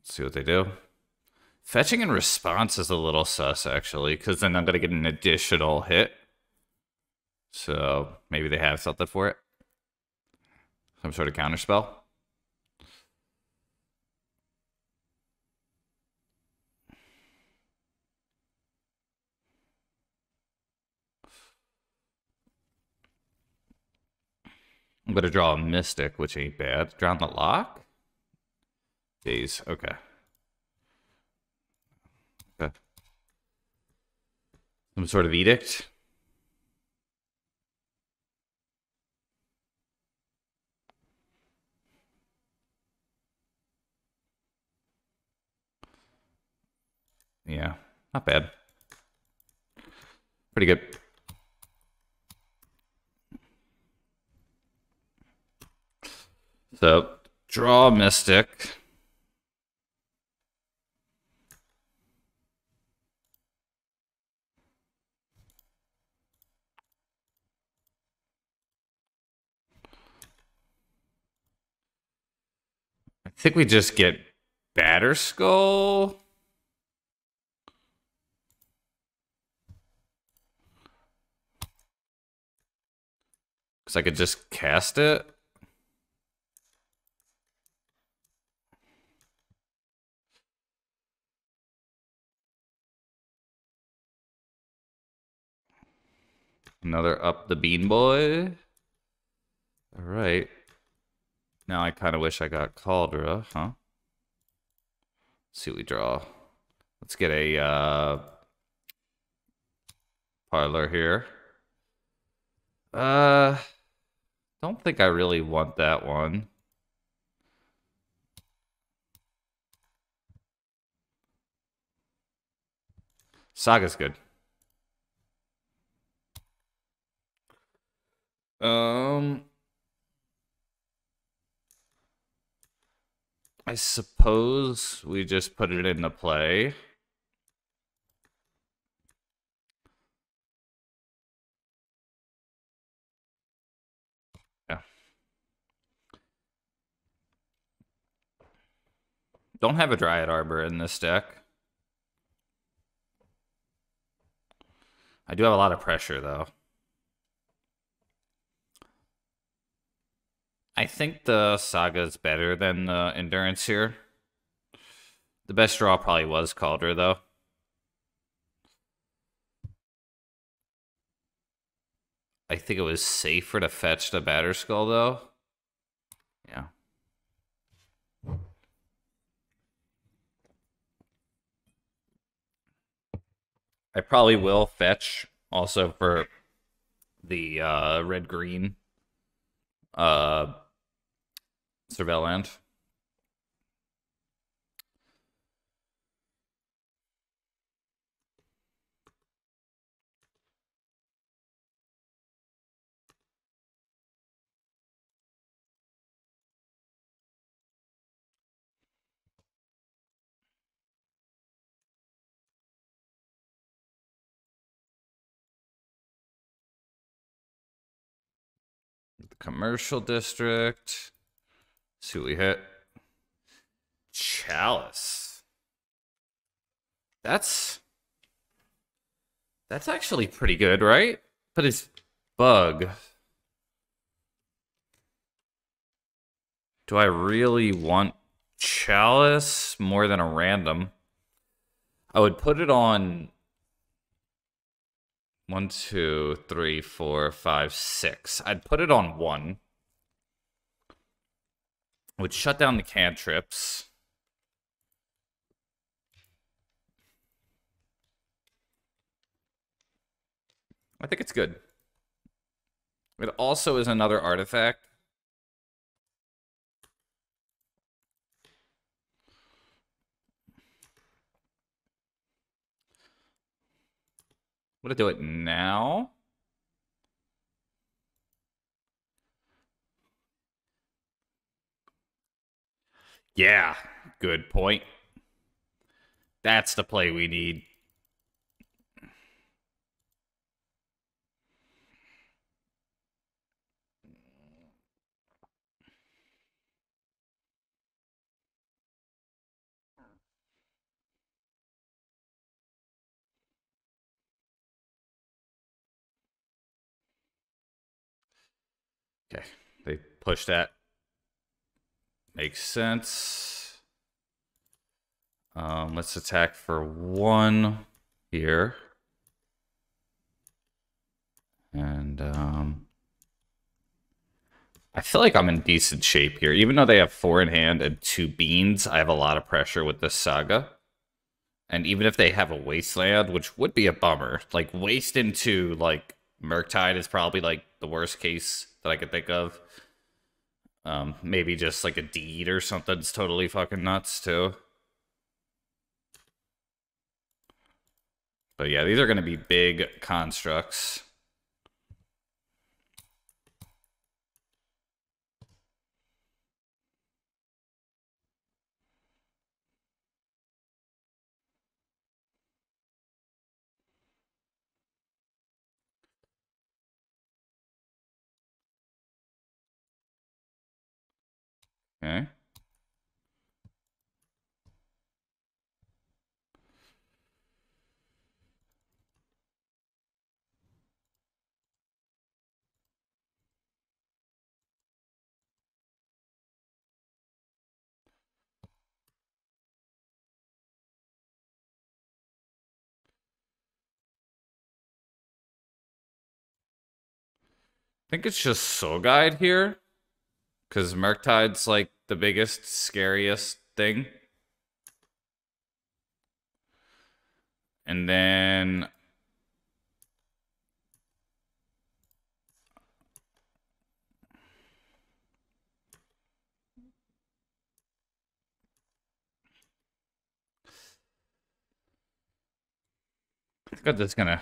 Let's see what they do. Fetching in response is a little sus, actually, because then I'm going to get an additional hit. So maybe they have something for it. Some sort of counterspell. I'm going to draw a Mystic, which ain't bad. Draw the lock? Daze. Okay. Okay. Some sort of edict. Yeah, not bad. Pretty good. So, draw Mystic. I think we just get Batterskull. Because I could just cast it. Another up the bean boy. All right. Now I kind of wish I got Kaldra, huh? Let's see what we draw. Let's get a uh, parlor here. Uh, don't think I really want that one. Saga's good. Um, I suppose we just put it into play. Don't have a Dryad Arbor in this deck. I do have a lot of pressure, though. I think the Saga is better than the Endurance here. The best draw probably was Kaldra, though. I think it was safer to fetch the Batterskull, though. I probably will fetch also for the uh, red green uh, Surveillant. Commercial district. See what we hit. Chalice. That's that's actually pretty good, right? But it's bug. Do I really want chalice more than a random? I would put it on one, two, three, four, five, six. I'd put it on one would shut down the cantrips. I think it's good. It also is another artifact. I'm going to do it now. Yeah, good point. That's the play we need. Okay, they push that Makes sense. Um, let's attack for one here. And um, I feel like I'm in decent shape here. Even though they have four in hand and two beans, I have a lot of pressure with this saga. And even if they have a wasteland, which would be a bummer, like waste into like Murktide is probably like the worst case that I could think of. Um, maybe just like a deed or something's totally fucking nuts too. But yeah, these are going to be big constructs. Okay. I think it's just Soul Guide here. Because Murktide's like the biggest, scariest thing. And then I think I'm just gonna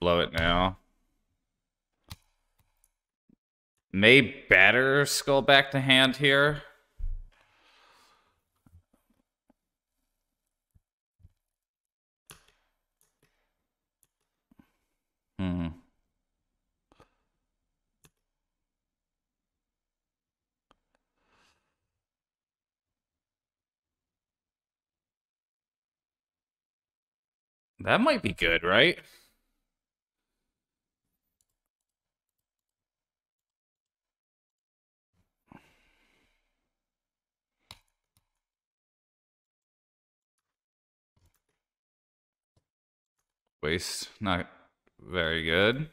blow it now. May Batterskull back to hand here. Hmm. That might be good, right? Waste, not very good.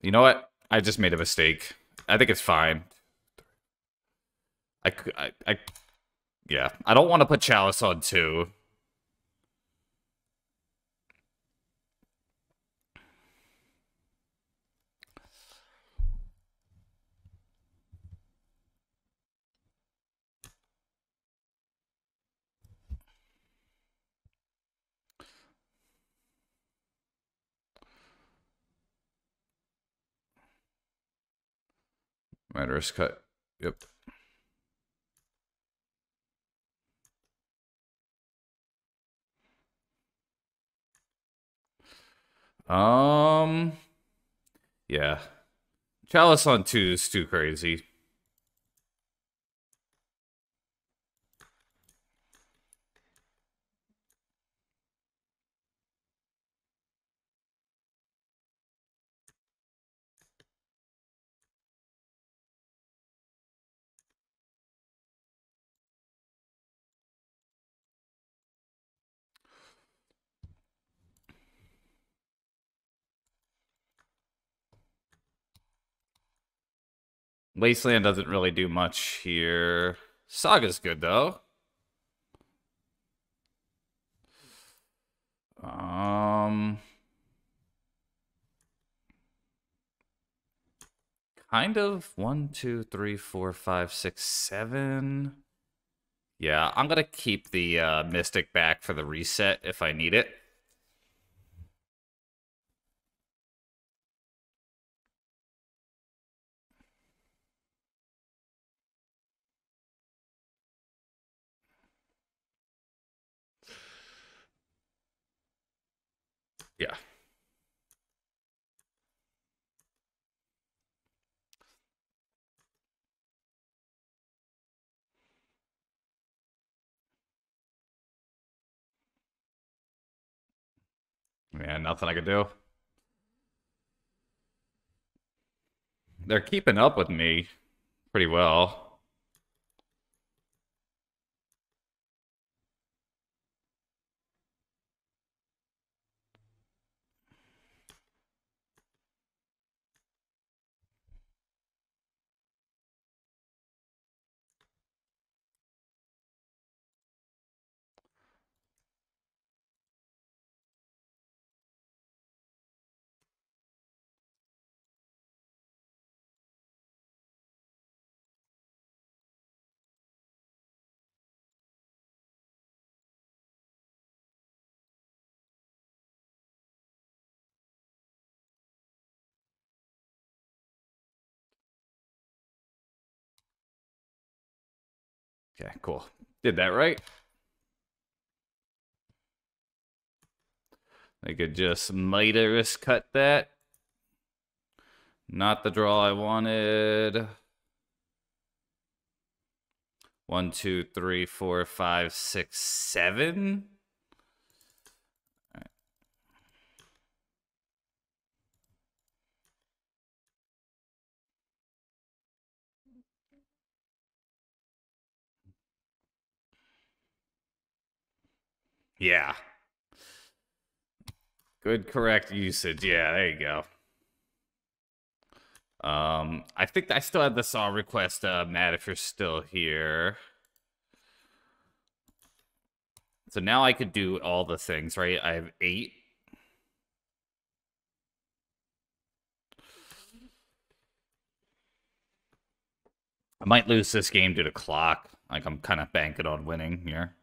You know what? I just made a mistake. I think it's fine. I, I, I yeah. I don't want to put Chalice on two. Murderous cut. Yep. Um, yeah. Chalice on two is too crazy. Wasteland doesn't really do much here. Saga's good, though. Um... Kind of. One, two, three, four, five, six, seven. Yeah, I'm going to keep the uh, Mystic back for the reset if I need it. Yeah. Yeah, nothing I could do. They're keeping up with me pretty well. Okay, cool. Did that right. I could just Murderous cut that. Not the draw I wanted. One, two, three, four, five, six, seven. Yeah. Good correct usage. Yeah, there you go. Um, I think I still have the song request, uh, Matt, if you're still here. So now I could do all the things, right? I have eight. I might lose this game due to clock. Like I'm kind of banking on winning here.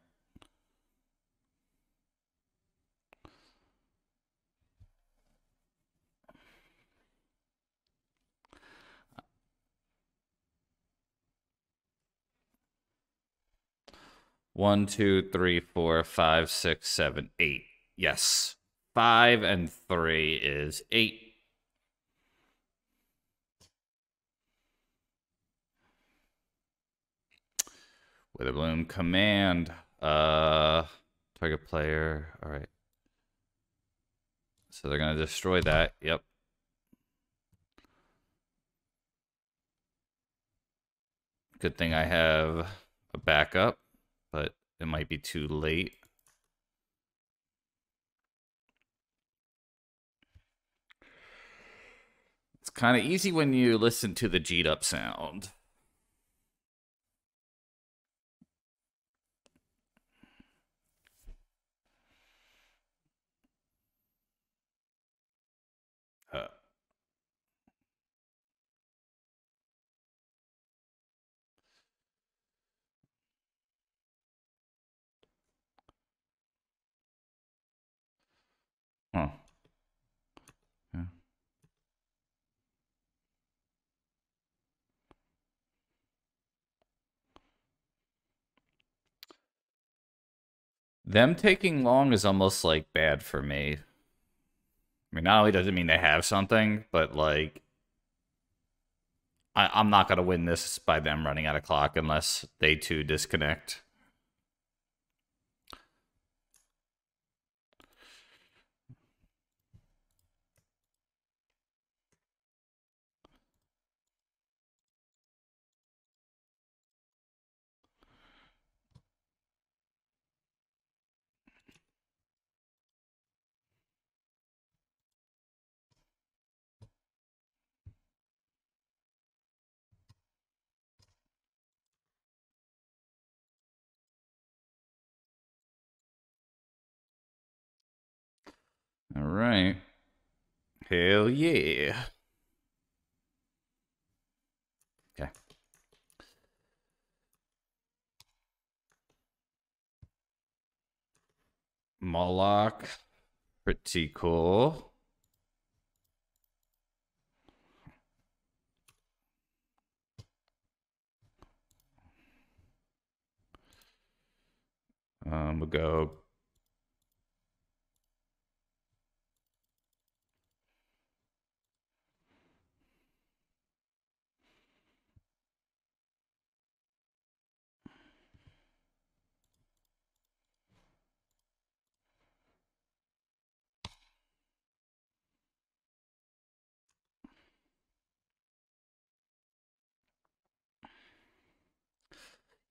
One, two, three, four, five, six, seven, eight. Yes. Five and three is eight. Witherbloom command. Uh, target player. All right. So they're going to destroy that. Yep. Good thing I have a backup but it might be too late. It's kind of easy when you listen to the G'd up sound. Huh. Yeah. Them taking long is almost like bad for me. I mean, not only does it mean they have something, but like, I, I'm not gonna win this by them running out of clock unless they too disconnect. All right. Hell yeah. Okay. Moloch. Pretty cool. Um, we'll go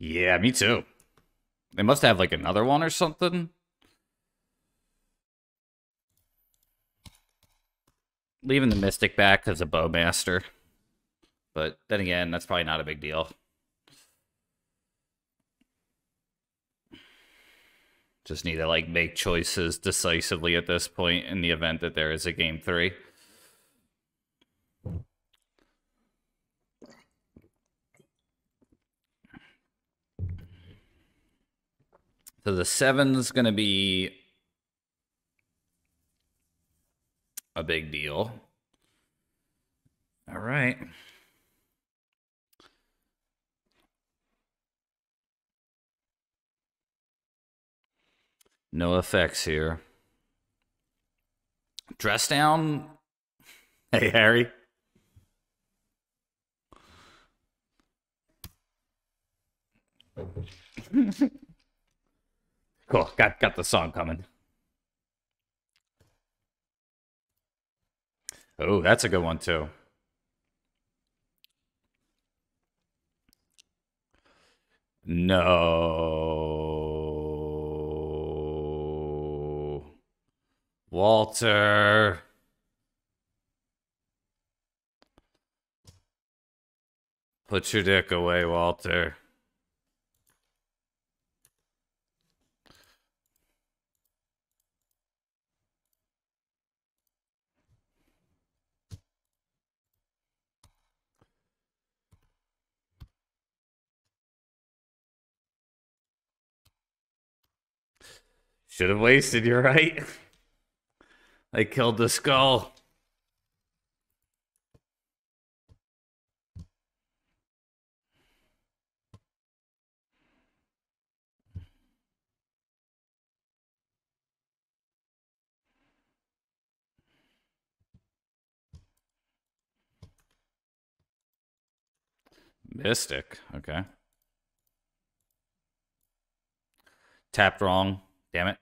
Yeah, me too. They must have like another one or something. Leaving the Mystic back as a Bowmaster. But then again, that's probably not a big deal. Just need to like make choices decisively at this point in the event that there is a game three. So the seven's going to be a big deal. All right. No effects here. Dress down. Hey, Harry. Cool. Got got the song coming. Oh, that's a good one too. No. Walter. Put your dick away, Walter. Should have wasted, you're right. I killed the skull. Mystic, okay. Tapped wrong. Damn it.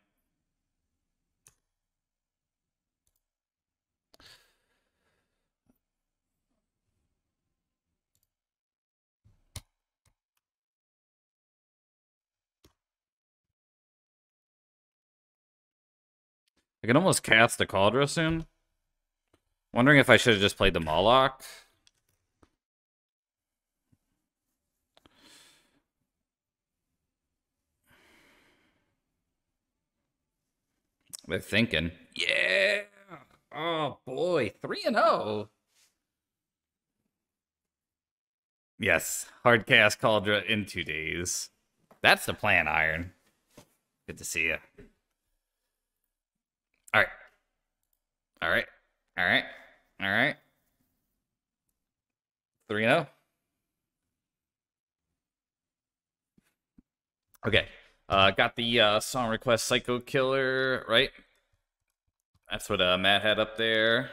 I can almost cast the Kaldra soon. Wondering if I should have just played the Moloch. They're thinking, yeah. Oh boy, three and zero. Oh. Yes, hard cast Kaldra in two days. That's the plan, Iron. Good to see you. All right. All right. All right. All right. 3 0. Okay. Uh, got the uh, song request Psycho Killer, right? That's what uh, Matt had up there.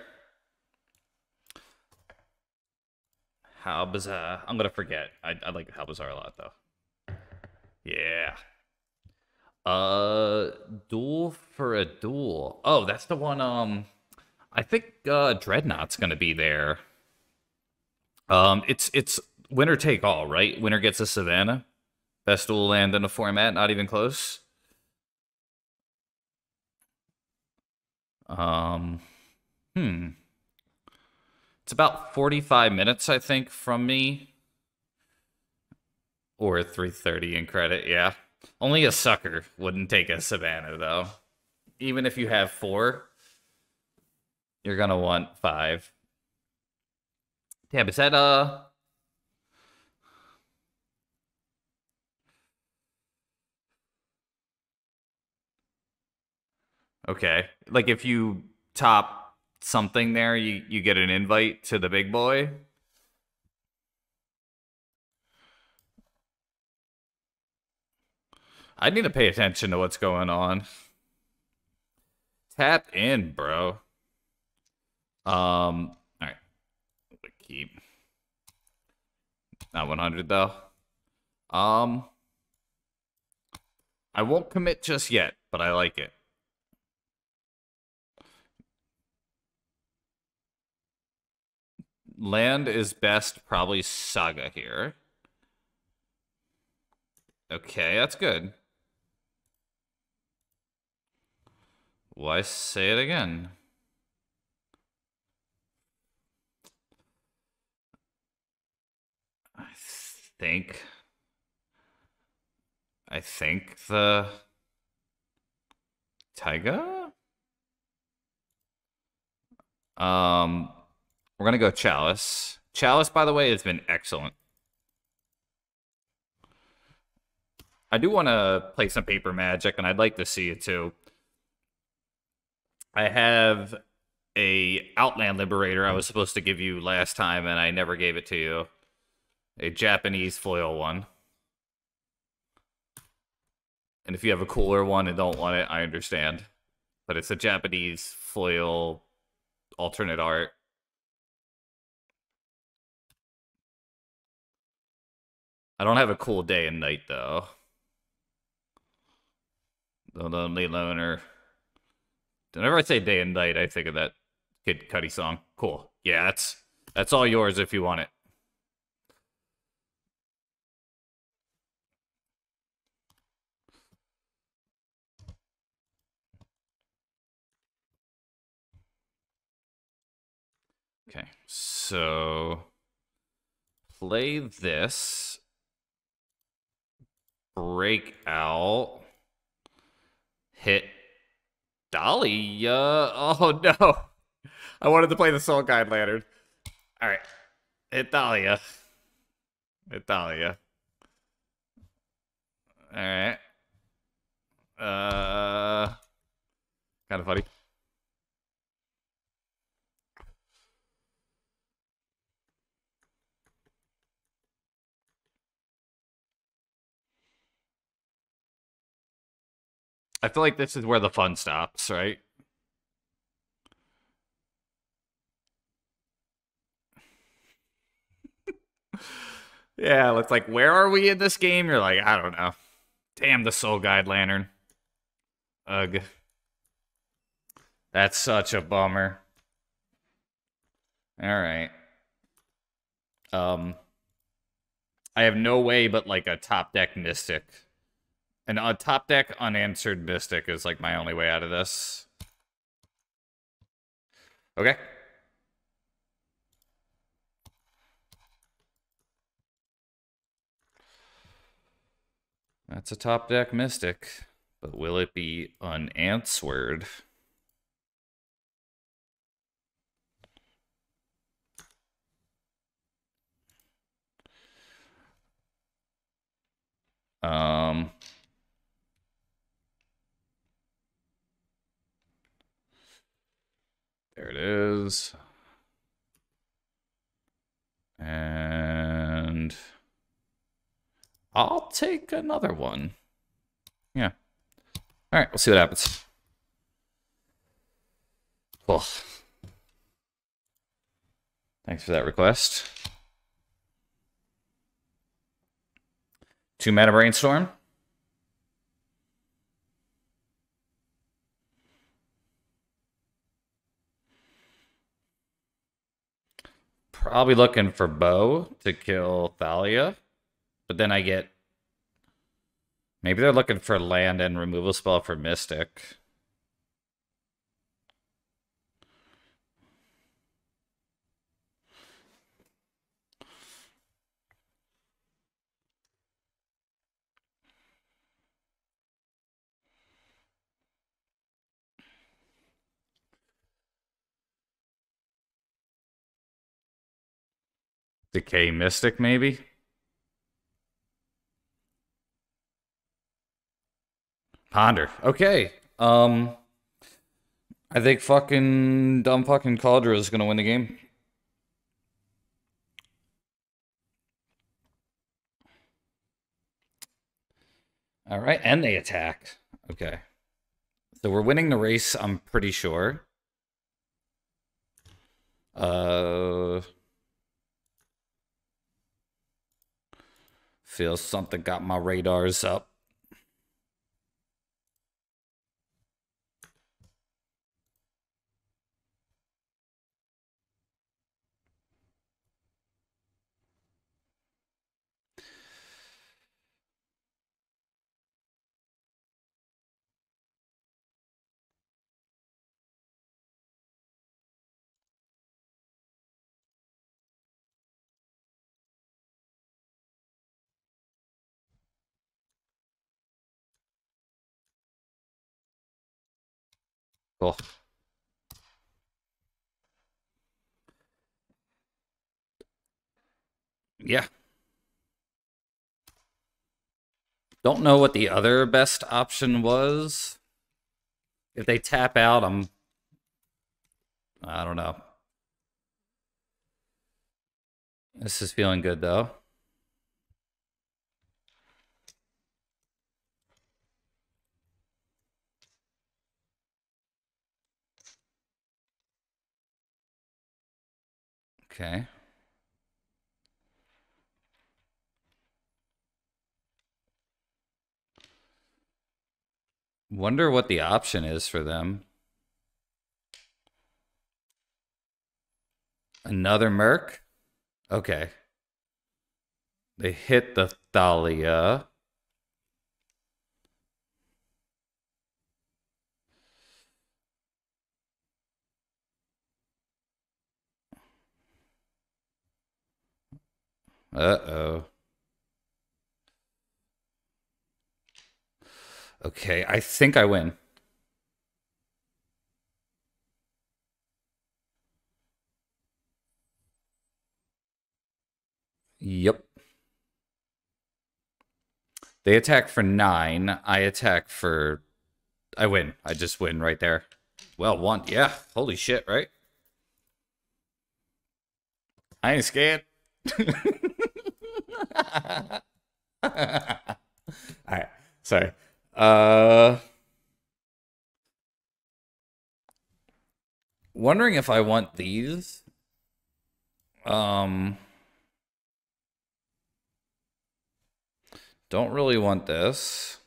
How bizarre. I'm going to forget. I, I like How Bizarre a lot, though. Yeah. Uh, duel for a duel. Oh, that's the one. Um, I think uh, Dreadnought's gonna be there. Um, it's it's winner take all, right? Winner gets a Savannah. Best duel land in a format, not even close. Um, hmm. It's about 45 minutes, I think, from me. Or 3.30 in credit, yeah. Only a sucker wouldn't take a Savannah, though. Even if you have four, you're gonna want five. Damn, is that uh? Okay, like if you top something there, you you get an invite to the big boy. I need to pay attention to what's going on. Tap in, bro. Um, all right. Keep. Not 100 though. Um, I won't commit just yet, but I like it. Land is best, probably Saga here. Okay, that's good. Why say it again? I think. I think the. Taiga? Um, we're gonna go Chalice. Chalice, by the way, has been excellent. I do want to play some paper magic, and I'd like to see it too. I have a Outland Liberator I was supposed to give you last time, and I never gave it to you. A Japanese foil one. And if you have a cooler one and don't want it, I understand. But it's a Japanese foil alternate art. I don't have a cool day and night though. The Lonely Loner. Whenever I say day and night, I think of that Kid Cudi song. Cool. Yeah, that's that's all yours if you want it. Okay, so play this. Break out. Hit Thalia. Oh no. I wanted to play the Soul Guide Lantern. Alright. Hit Thalia. Alright. Uh kind of funny. I feel like this is where the fun stops, right? yeah, it's like, where are we in this game? You're like, I don't know. Damn the Soul Guide Lantern. Ugh. That's such a bummer. All right. Um, I have no way but like a top deck Mystic. And a top deck unanswered Mystic is like my only way out of this. Okay. That's a top deck Mystic. But will it be unanswered? Um... There it is. And I'll take another one. Yeah. All right, we'll see what happens. Cool. Thanks for that request. Two mana brainstorm. Probably looking for Bo to kill Thalia. But then I get... Maybe they're looking for land and removal spell for Mystic. Decay Mystic, maybe? Ponder. Okay. Um, I think fucking dumb fucking Kaldra is gonna win the game. All right, and they attack. Okay. So we're winning the race, I'm pretty sure. Uh Feels something got my radars up. Cool. Yeah. Don't know what the other best option was. If they tap out, I'm... I don't know. This is feeling good, though. Okay. Wonder what the option is for them. Another Murk? Okay. They hit the Thalia. Uh-oh. Okay, I think I win. Yep. They attack for nine. I attack for. I win. I just win right there. Well, one. Yeah. Holy shit, right? I ain't scared. All right. Sorry. Uh. Wondering if I want these. Um. Don't really want this.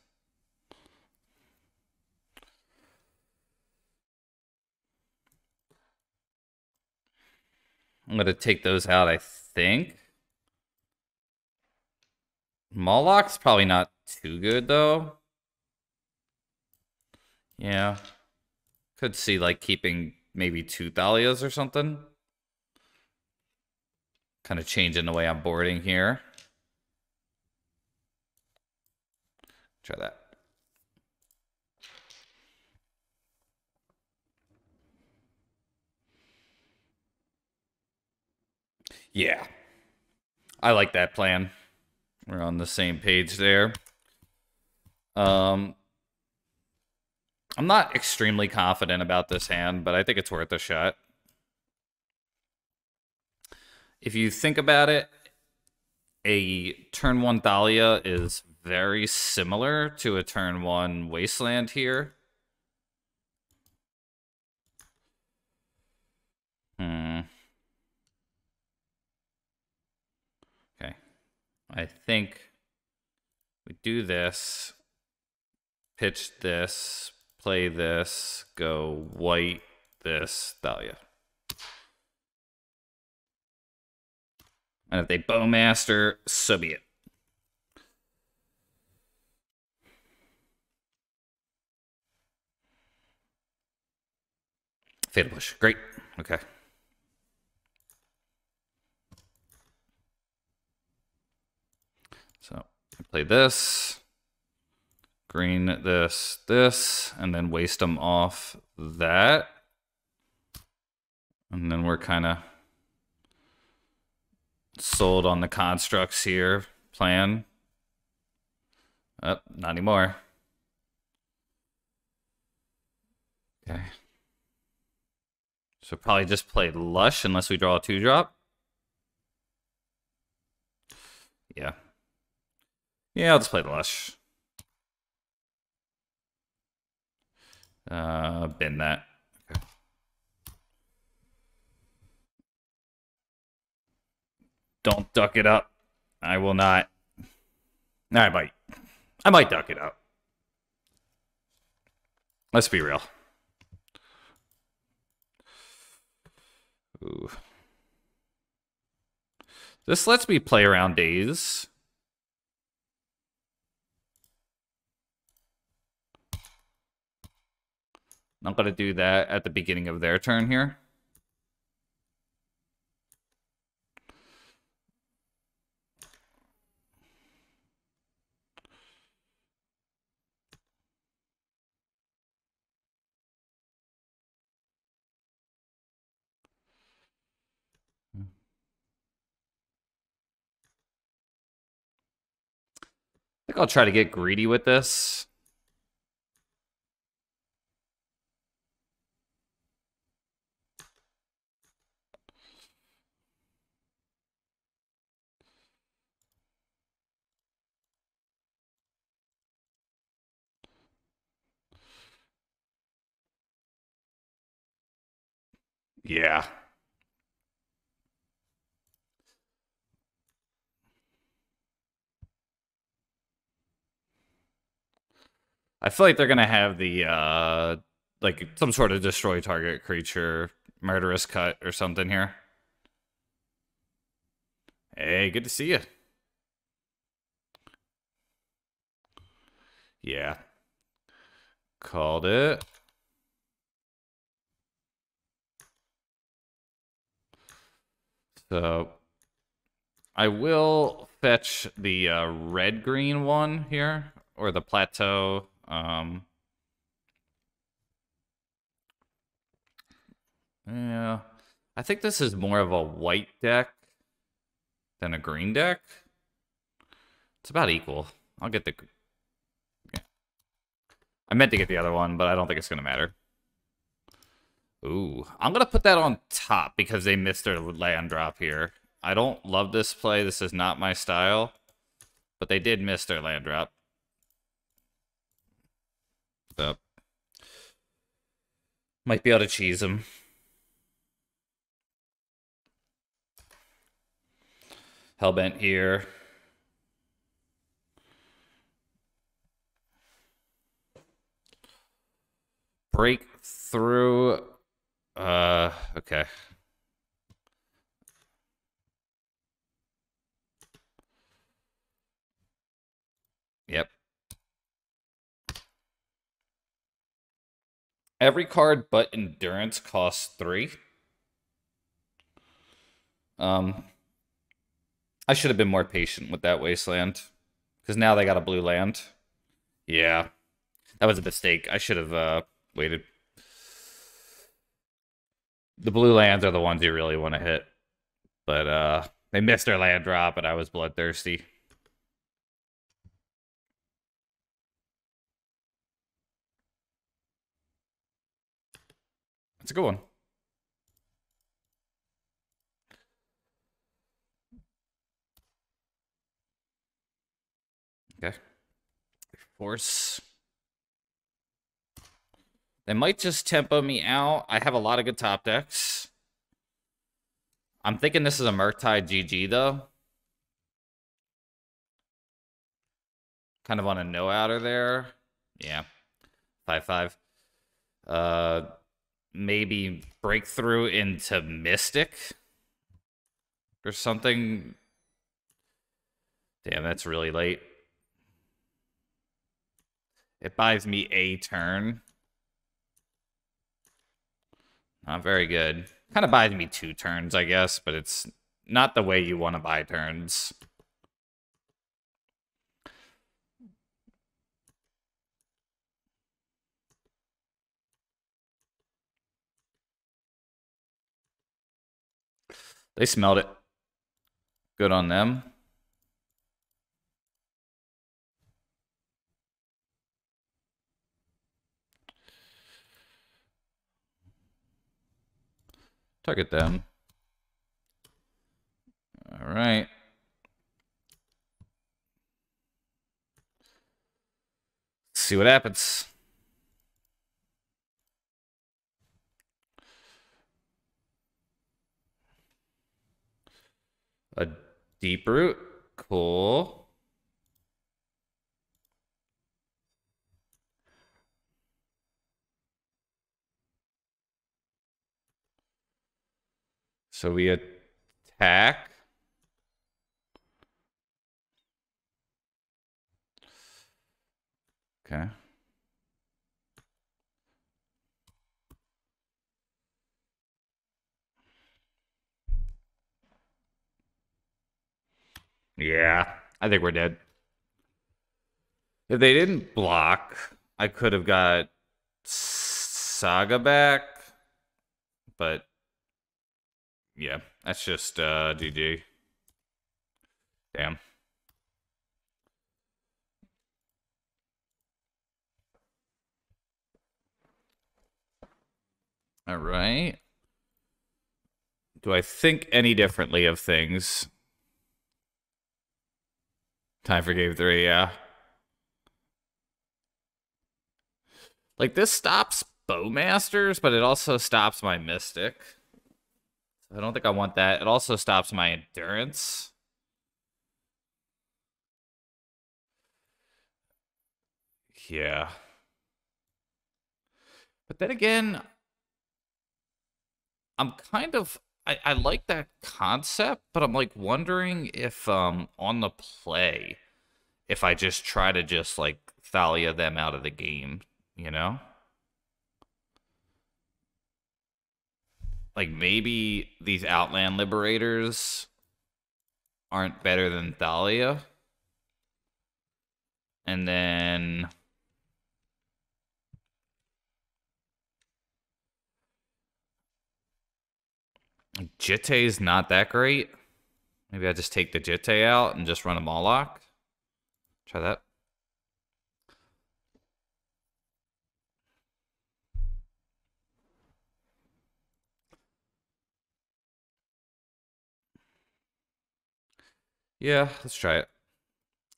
I'm going to take those out, I think. Moloch's probably not too good, though. Yeah. Could see, like, keeping maybe two Thalias or something. Kind of changing the way I'm boarding here. Try that. Yeah. I like that plan. We're on the same page there. Um I'm not extremely confident about this hand, but I think it's worth a shot. If you think about it, a turn one Thalia is very similar to a turn one Wasteland here. I think we do this, pitch this, play this, go white, this, Thalia. And if they Bowmaster, so be it. Fatal Push. Great. Okay. So I play this, green this, this, and then waste them off that. And then we're kind of sold on the constructs here plan. Oh, not anymore. Okay. So probably just play Lush unless we draw a two drop. Yeah. Yeah, I'll just play the Lush. Uh, bin that. Don't duck it up. I will not. I might. I might duck it up. Let's be real. Ooh. This lets me play around Daze. Not going to do that at the beginning of their turn here. I think I'll try to get greedy with this. Yeah. I feel like they're gonna have the uh like some sort of destroy target creature murderous cut or something here. Hey, good to see you. Yeah. Called it. So I will fetch the uh, red green one here, or the plateau. Um, yeah, I think this is more of a white deck than a green deck. It's about equal. I'll get the. Yeah. I meant to get the other one, but I don't think it's gonna matter. Ooh, I'm gonna put that on top because they missed their land drop here. I don't love this play. This is not my style. But they did miss their land drop. So, might be able to cheese them. Hellbent here. Break through. Uh, okay. Yep. Every card but endurance costs three. Um, I should have been more patient with that wasteland. Because now they got a blue land. Yeah. That was a mistake. I should have uh, waited. The blue lands are the ones you really want to hit. But uh, they missed their land drop, and I was bloodthirsty. That's a good one. Okay. Force. They might just tempo me out. I have a lot of good top decks. I'm thinking this is a Murktide GG, though. Kind of on a no-outer there. Yeah. 5-5. Uh maybe breakthrough into Mystic or something. Damn, that's really late. It buys me a turn. Not very good. Kind of buys me two turns, I guess, but it's not the way you want to buy turns. They smelled it. Good on them. Target them. All right. Let's see what happens. A Deeproot. Cool. So we attack. Okay. Yeah, I think we're dead. If they didn't block, I could have got Saga back, but yeah, that's just uh, GG. Damn. All right. Do I think any differently of things? Time for game three, yeah. Like, this stops Bowmasters, but it also stops my Mystic. I don't think I want that. It also stops my Endurance. Yeah. But then again, I'm kind of I, I like that concept, but I'm like wondering if um on the play, if I just try to just like Thalia them out of the game, you know? Like maybe these Outland Liberators aren't better than Thalia. And then Jitte's not that great. Maybe I just take the Jitte out and just run a Moloch. Try that. Yeah, let's try it.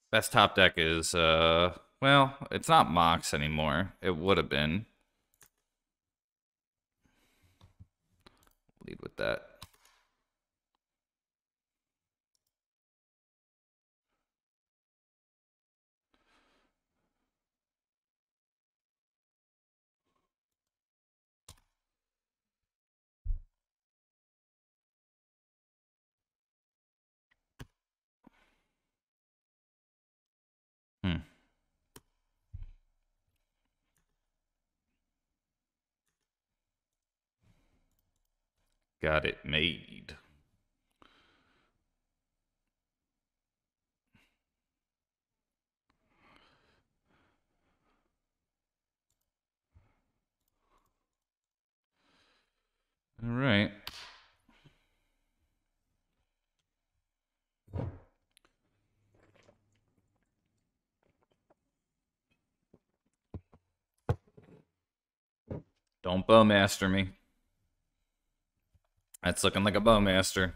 Best top deck is, uh, well, it's not Mox anymore. It would have been. Lead with that. Got it made. All right. Don't bowmaster me. That's looking like a bowmaster.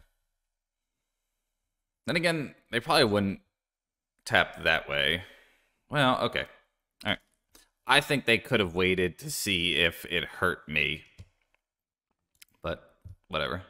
Then again, they probably wouldn't tap that way. Well, okay. All right. I think they could have waited to see if it hurt me. But whatever.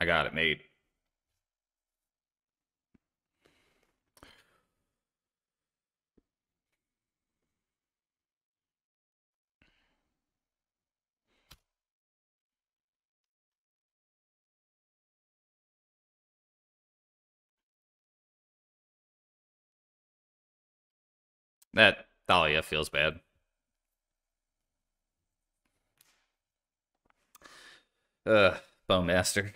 I got it made. That Thalia feels bad. Ugh, Bowmaster.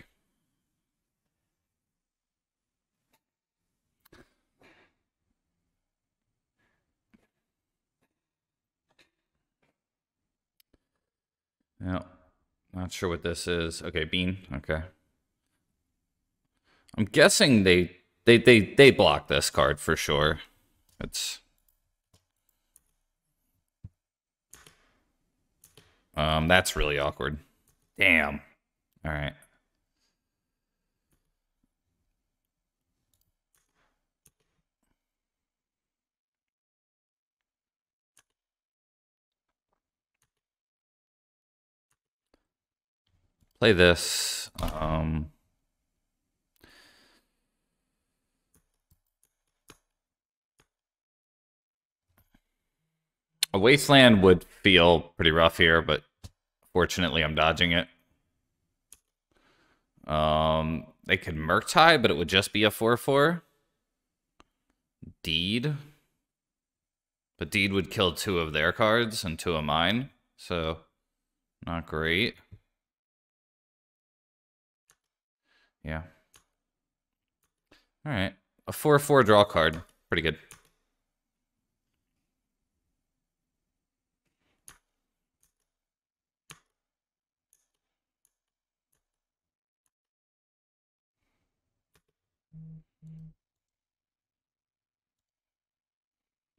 No, not sure what this is. Okay, bean. Okay. I'm guessing they they they they block this card for sure. It's um that's really awkward. Damn. All right. Play this. Um, a wasteland would feel pretty rough here, but fortunately I'm dodging it. Um, they could Murktide, but it would just be a 4-4. Deed. But Deed would kill two of their cards and two of mine, so not great. Yeah. All right. A 4-4 draw card. Pretty good.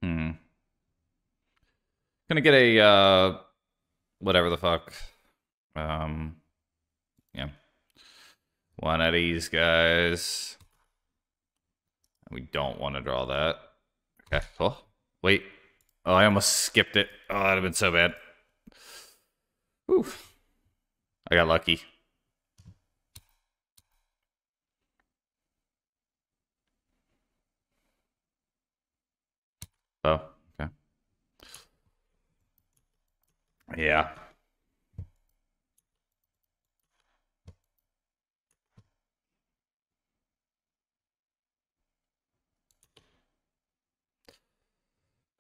Hmm. Gonna get a, uh, whatever the fuck. Um. One of these guys. We don't want to draw that. Okay, cool. Wait. Oh, I almost skipped it. Oh, that'd have been so bad. Oof. I got lucky. Oh, okay. Yeah.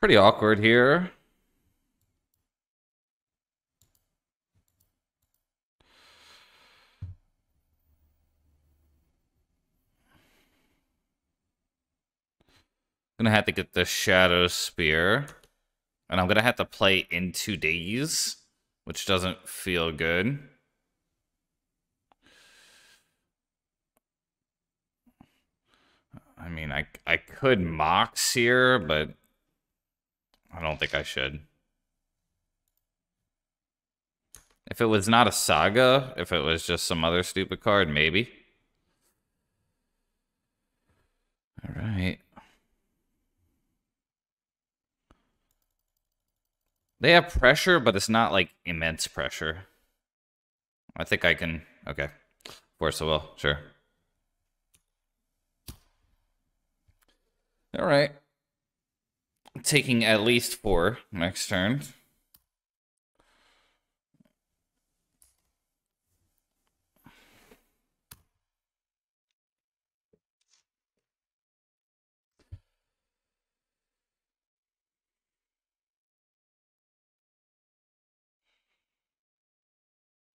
Pretty awkward here. Gonna have to get the Shadowspear. And I'm gonna have to play into Daze, which doesn't feel good. I mean, I, I could Mox here, but I don't think I should. If it was not a Saga, if it was just some other stupid card, maybe. All right. They have pressure, but it's not like immense pressure. I think I can. Okay. Force of Will, sure. All right. Taking at least four next turn.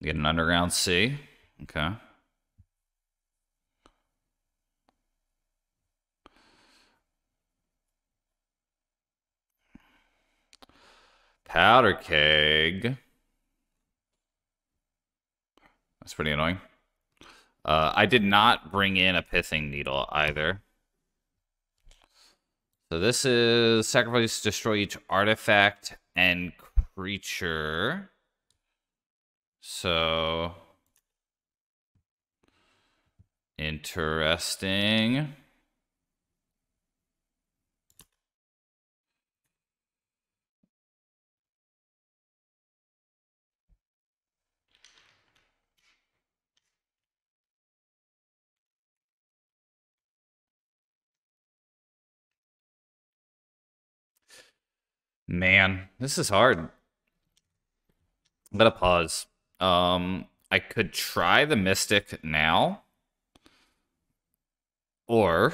Get an Underground Sea. Okay. Powder keg. That's pretty annoying. Uh, I did not bring in a pithing needle either. So this is sacrifice, destroy each artifact and creature. So interesting. Man, this is hard. I'm gonna pause. Um, I could try the Mystic now. Or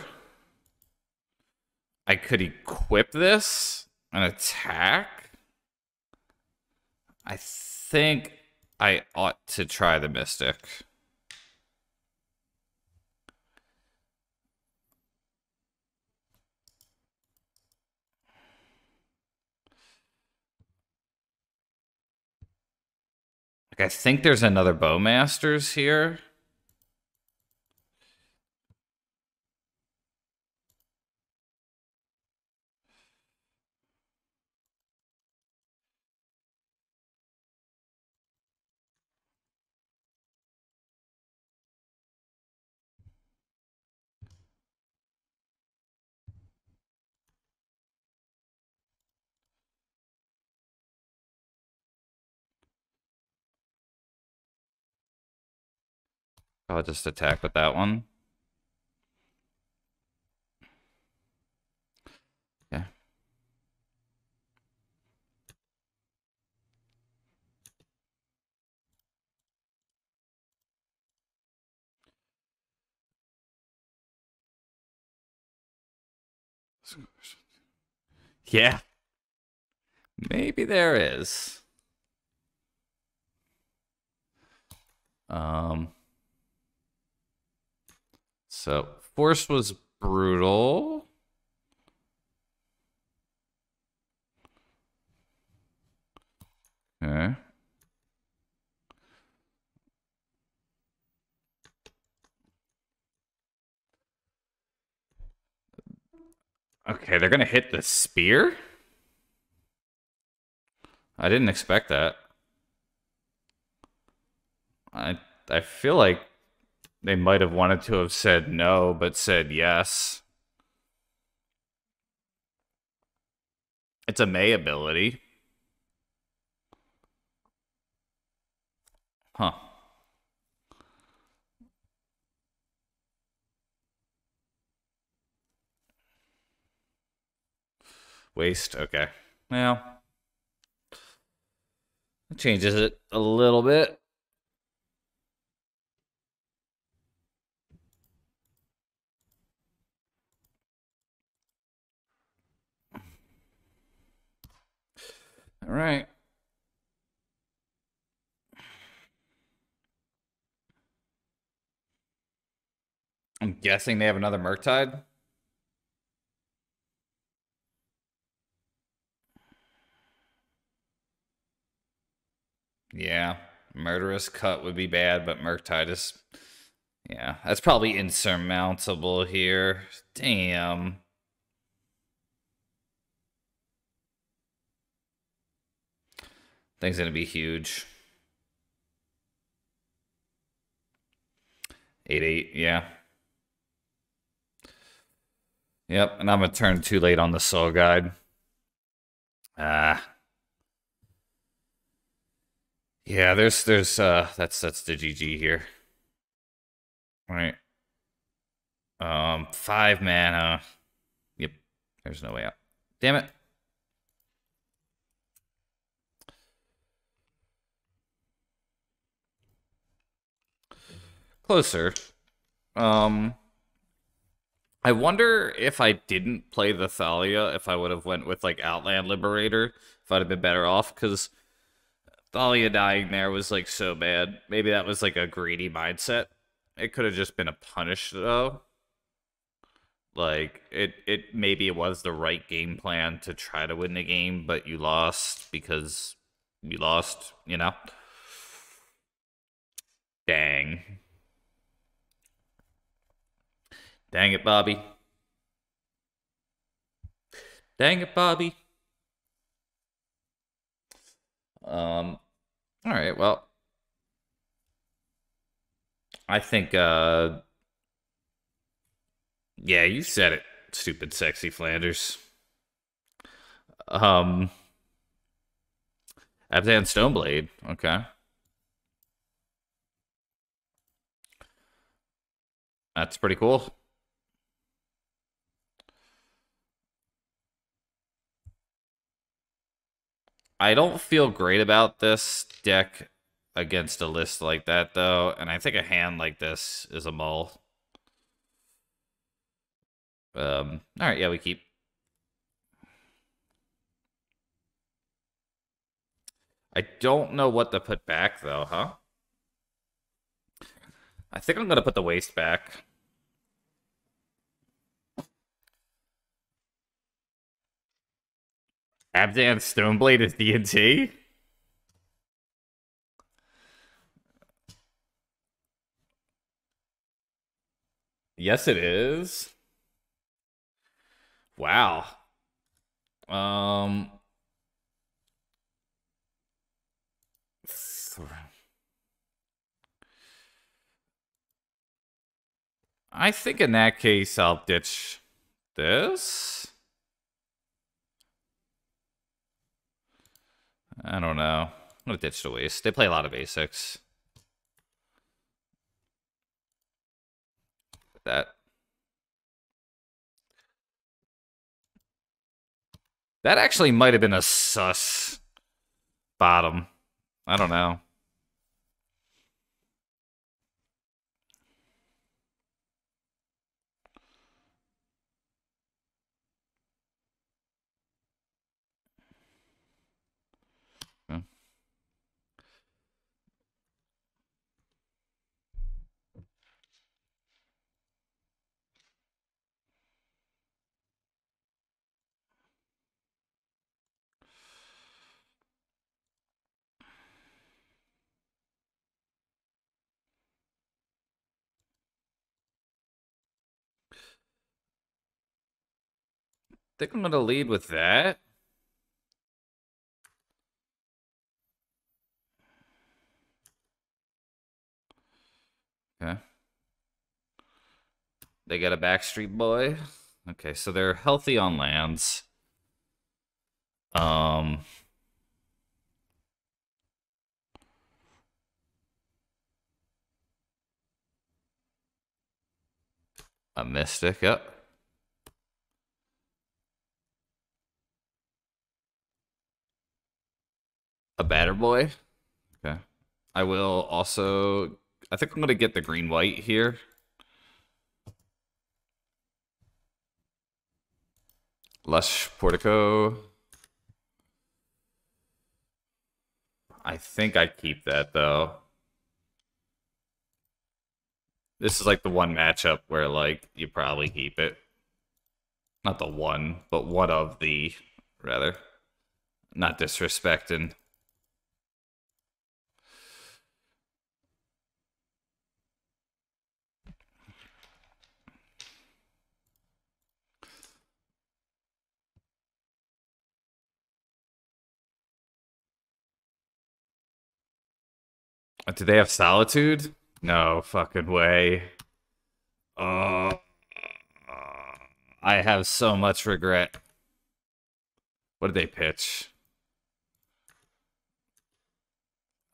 I could equip this and attack. I think I ought to try the Mystic. Like, I think there's another Bowmasters here. I'll just attack with that one. Yeah. Yeah. Maybe there is. Um so Force was brutal. Okay. Okay, they're gonna hit the spear? I didn't expect that. I I feel like they might have wanted to have said no, but said yes. It's a May ability. Huh. Waste, okay. Well, it changes it a little bit. All right. I'm guessing they have another Murktide. Yeah, Murderous Cut would be bad, but Murktide is... Yeah, that's probably insurmountable here. Damn. Thing's gonna be huge. 8-8, yeah. Yep, and I'm gonna turn too late on the soul guide. Ah. Yeah, there's there's uh that's that's the GG here. Right. Um five mana. Yep. There's no way out. Damn it. Closer. Um I wonder if I didn't play the Thalia, if I would have went with like Outland Liberator, if I'd have been better off, because Thalia dying there was like so bad. Maybe that was like a greedy mindset. It could have just been a punish though. Like it, it maybe it was the right game plan to try to win the game, but you lost because you lost. You know. Dang. Dang it, Bobby. Dang it, Bobby. Um, all right, well, I think, uh, yeah, you said it, stupid, sexy Flanders. Um, Abzan Stoneblade, okay. That's pretty cool. I don't feel great about this deck against a list like that, though, and I think a hand like this is a mull. Um, all right, yeah, we keep. I don't know what to put back, though, huh? I think I'm going to put the waste back. Abzan Stoneblade is D&T? Yes, it is. Wow. Um... I think in that case, I'll ditch this. I don't know. I'm gonna ditch the waste. They play a lot of basics. That. That actually might have been a sus bottom. I don't know. Think I'm going to lead with that. Okay. They got a Backstreet Boy. Okay, so they're healthy on lands. Um... A Mystic, yep. A batter boy. Okay. I will also. I think I'm gonna get the green white here. Lush Portico. I think I keep that though. This is like the one matchup where like you probably keep it. Not the one, but one of the rather. Not disrespecting. Do they have solitude? No fucking way. Oh, I have so much regret. What did they pitch?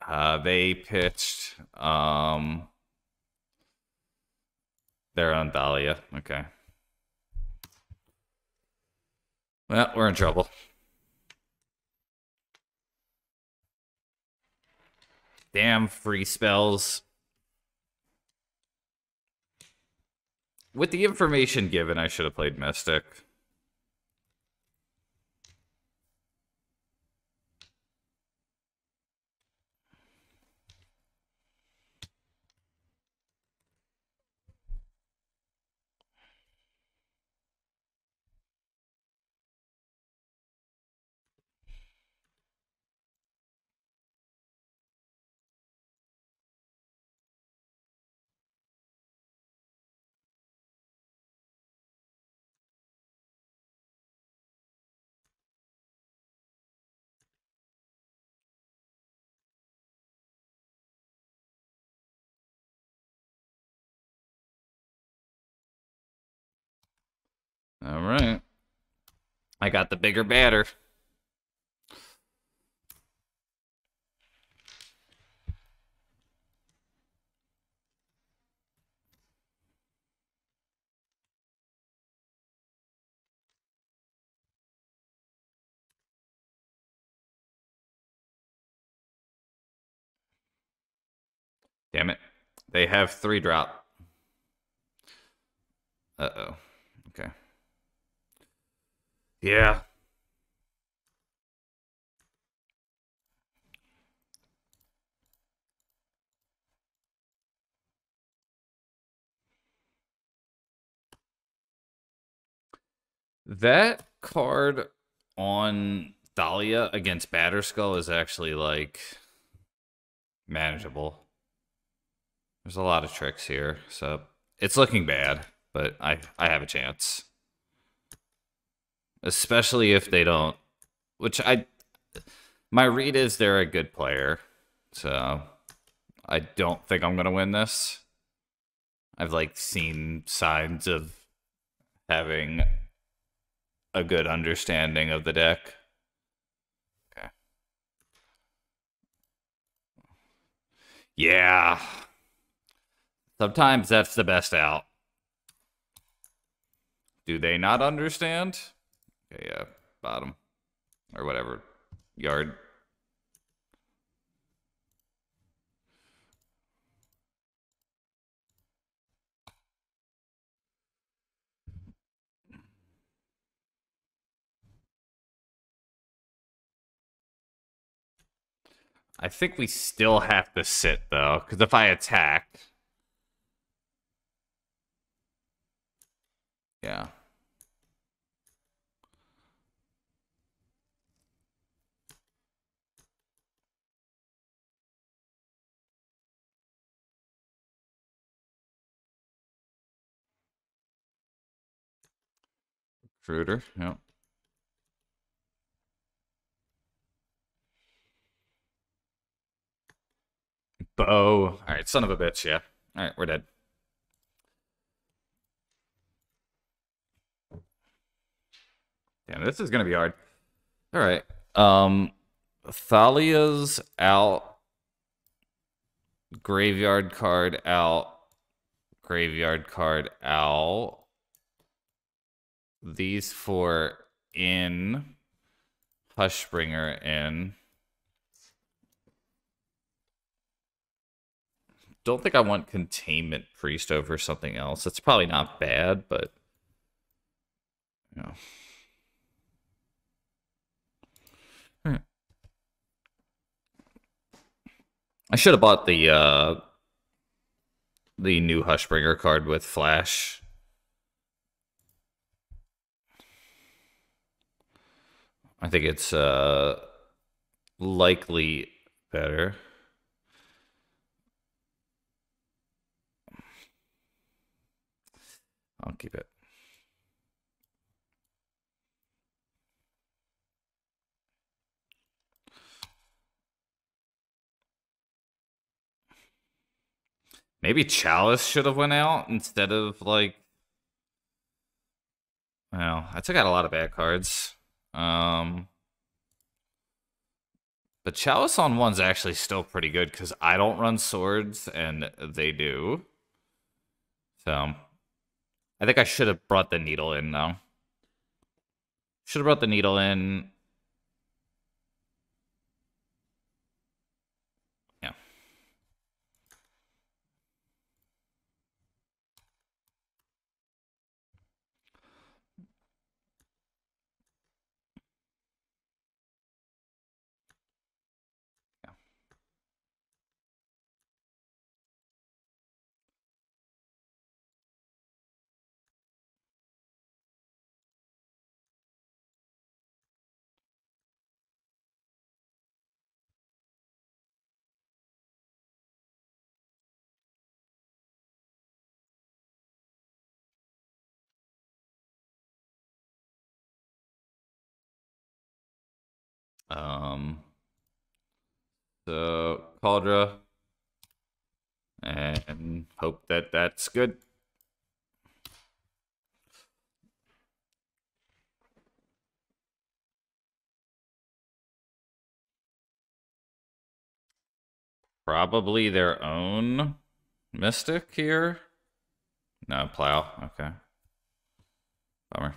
Uh, they pitched. Um, they're on Dahlia. Okay. Well, we're in trouble. Damn free spells. With the information given, I should have played Mystic. All right. I got the bigger batter. Damn it. They have three drop. Uh-oh. Yeah. That card on Dahlia against Batterskull is actually like manageable. There's a lot of tricks here, so it's looking bad, but I I have a chance especially if they don't. Which I, my read is they're a good player, so I don't think I'm gonna win this. I've like seen signs of having a good understanding of the deck. Okay. Yeah. Sometimes that's the best out. Do they not understand? Okay, yeah, bottom. Or whatever. Yard. I think we still have to sit, though, because if I attack... Yeah. Recruiter, yep. Bow. Alright, son of a bitch, yeah. Alright, we're dead. Damn, this is gonna be hard. Alright. Um Thalia's out. Graveyard card out. Graveyard card out these four in, Hushbringer in. Don't think I want Containment Priest over something else. It's probably not bad, but you know. I should have bought the uh the new Hushbringer card with Flash. I think it's uh likely better. I'll keep it. Maybe Chalice should have went out instead of like. Well, I took out a lot of bad cards. Um, but Chalice on one's actually still pretty good because I don't run swords and they do. So I think I should have brought the needle in though. Should have brought the needle in. Um, so Kaldra, and hope that that's good. Probably their own Mystic here. No, Plow. Okay. Bummer.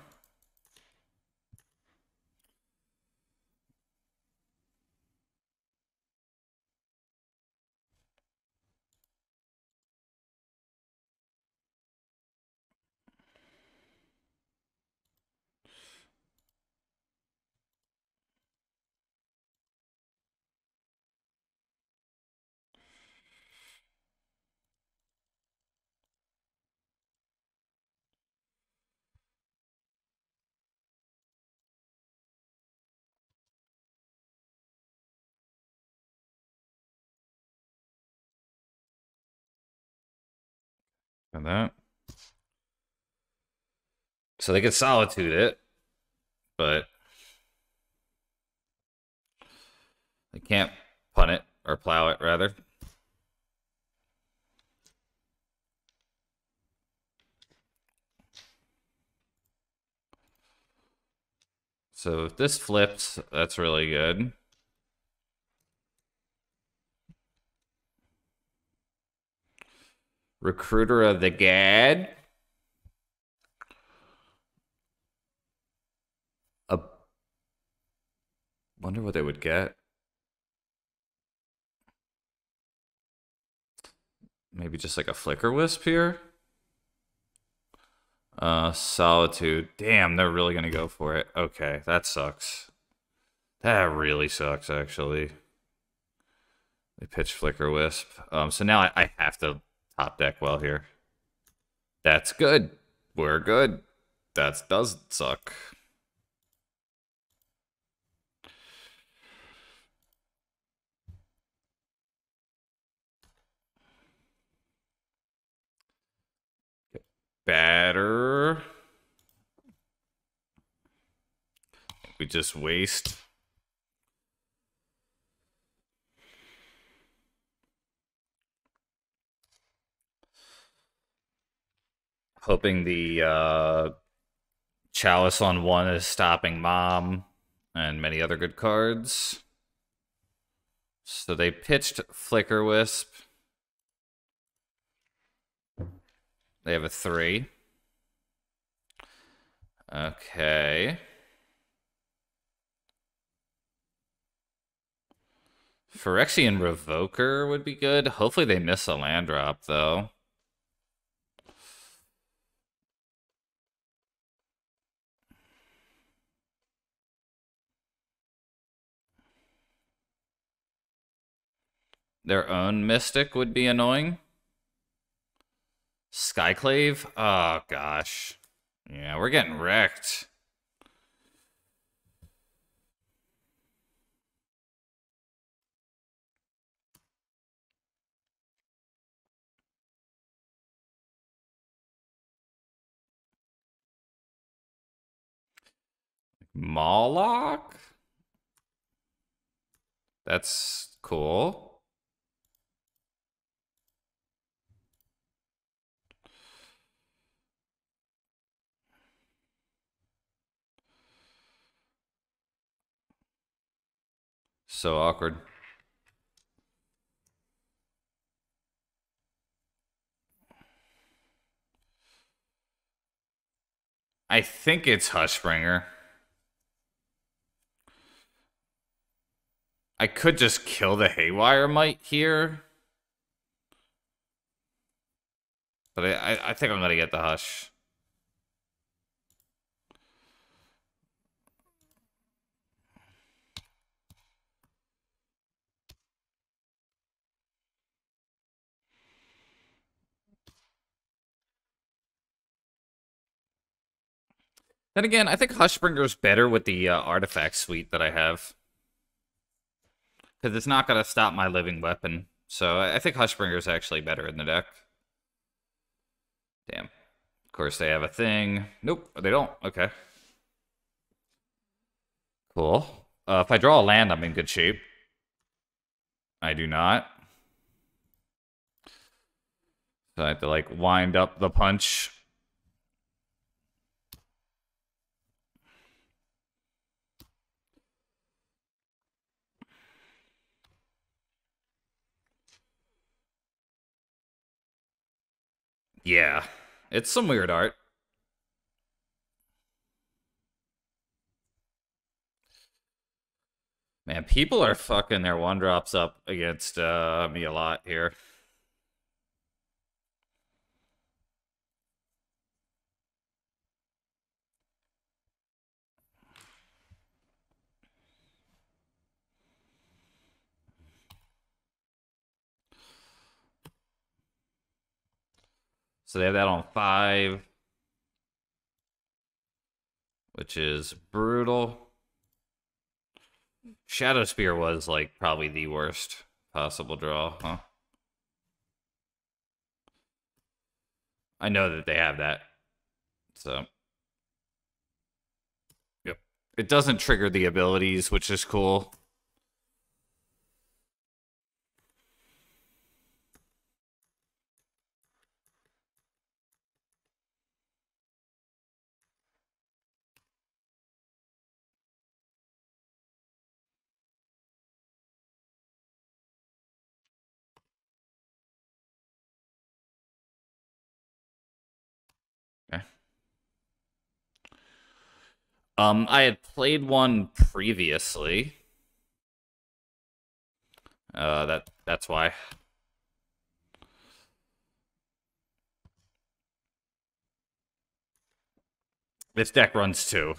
That. So they could solitude it, but they can't punt it or plow it, rather. So if this flips, that's really good. Recruiter of the Guard. A wonder what they would get. Maybe just like a Flickerwisp here. Uh, solitude. Damn, they're really gonna go for it. Okay, that sucks. That really sucks, actually. They pitch Flickerwisp. Um, so now I, I have to top deck well here. That's good. We're good. That does suck. Batter. We just waste. Hoping the uh, Chalice on one is stopping Mom and many other good cards. So they pitched Flickerwisp. They have a three. Okay. Phyrexian Revoker would be good. Hopefully they miss a land drop, though. Their own mystic would be annoying. Skyclave? Oh, gosh. Yeah, we're getting wrecked. Mawloc? That's cool. So awkward. I think it's Hushbringer. I could just kill the Haywire Mite here. But I, I think I'm going to get the Hush. Then again, I think Hushbringer's better with the uh, artifact suite that I have. Because it's not going to stop my living weapon. So I think Hushbringer's actually better in the deck. Damn. Of course, they have a thing. Nope, they don't. Okay. Cool. Uh, if I draw a land, I'm in good shape. I do not. So I have to, like, wind up the punch. Yeah, it's some weird art. Man, people are fucking their one drops up against uh, me a lot here. So they have that on five, which is brutal. Shadowspear was like probably the worst possible draw, huh? I know that they have that. So. Yep. It doesn't trigger the abilities, which is cool. Um, I had played one previously. Uh, that that's why. This deck runs two.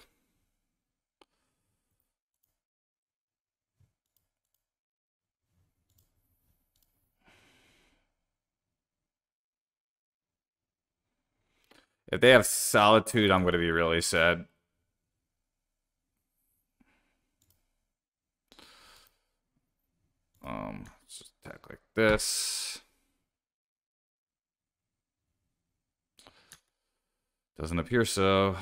If they have Solitude, I'm going to be really sad. Um, let's just attack like this. Doesn't appear so.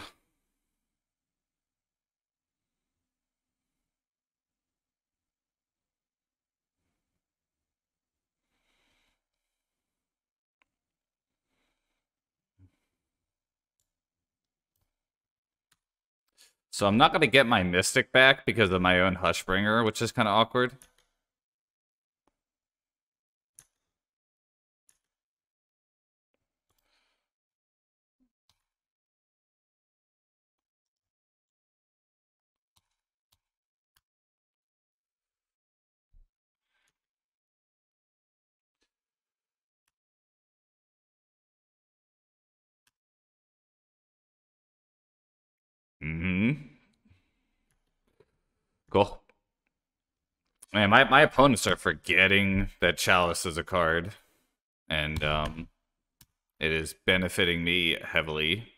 So I'm not going to get my Mystic back because of my own Hushbringer, which is kind of awkward. Cool. Man, my, my opponents are forgetting that Chalice is a card. And um, it is benefiting me heavily.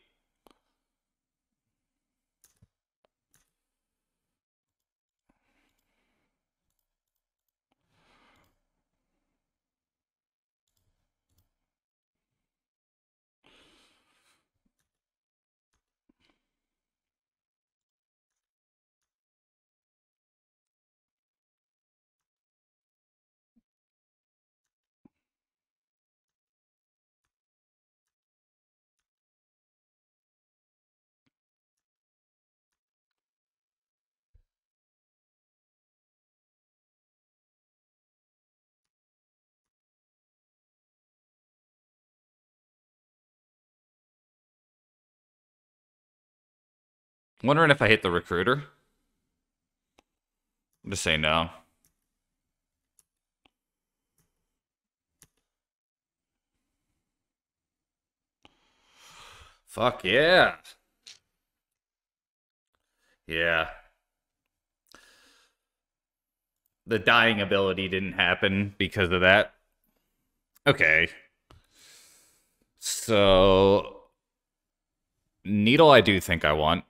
Wondering if I hit the recruiter. I'm Just say no. Fuck yeah. Yeah. The dying ability didn't happen because of that. Okay. So Needle I do think I want.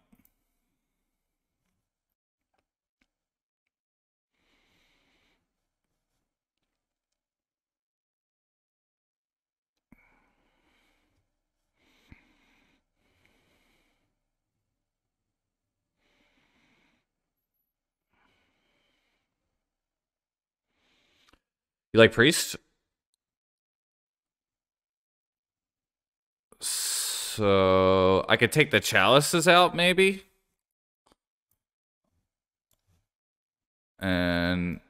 You like Priest? So I could take the chalices out, maybe? And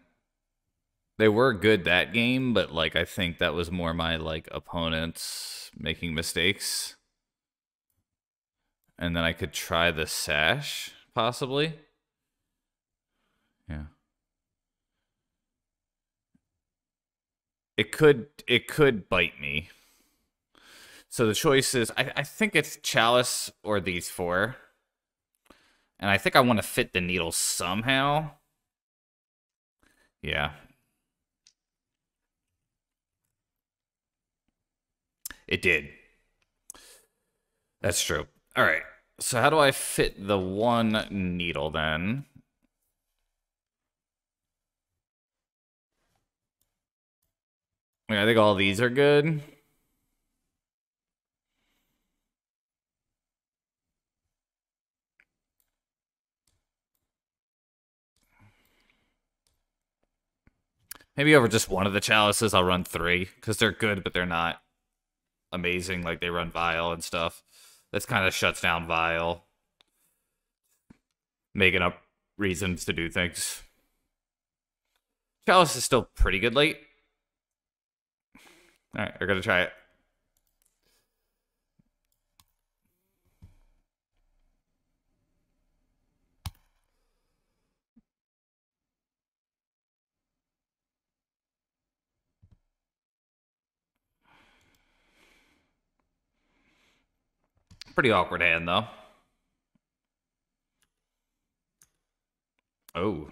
they were good that game, but like I think that was more my like opponents making mistakes. And then I could try the sash, possibly. Yeah. It could it could bite me. So the choice is I, I think it's chalice or these four. And I think I want to fit the needle somehow. Yeah. It did. That's true. All right. So how do I fit the one needle then? I think all these are good. Maybe over just one of the chalices, I'll run three because they're good, but they're not amazing. Like they run Vile and stuff. This kind of shuts down Vile, making up reasons to do things. Chalice is still pretty good late. All right, we're gonna try it. Pretty awkward hand, though. Oh.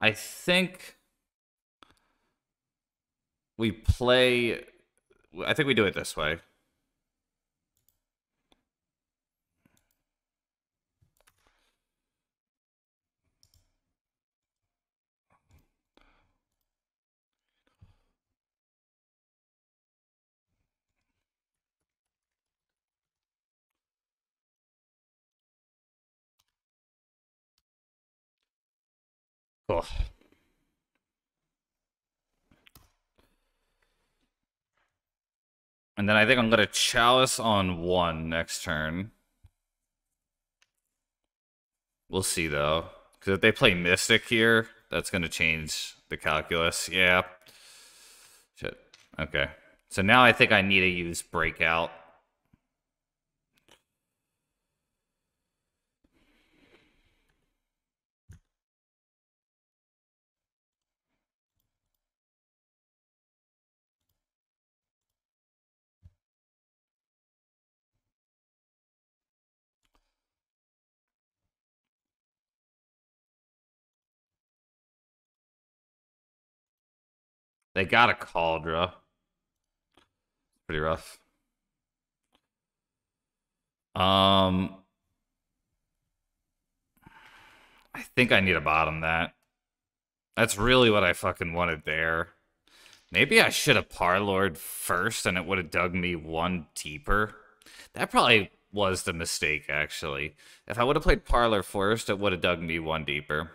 I think we play. I think we do it this way. And then I think I'm going to Chalice on one next turn. We'll see, though. Because if they play Mystic here, that's going to change the calculus. Yeah. Shit. Okay. So now I think I need to use Breakout. They got a Kaldra. Pretty rough. Um, I think I need to bottom that. That's really what I fucking wanted there. Maybe I should have Parlord first and it would have dug me one deeper. That probably was the mistake, actually. If I would have played Parlor first, it would have dug me one deeper.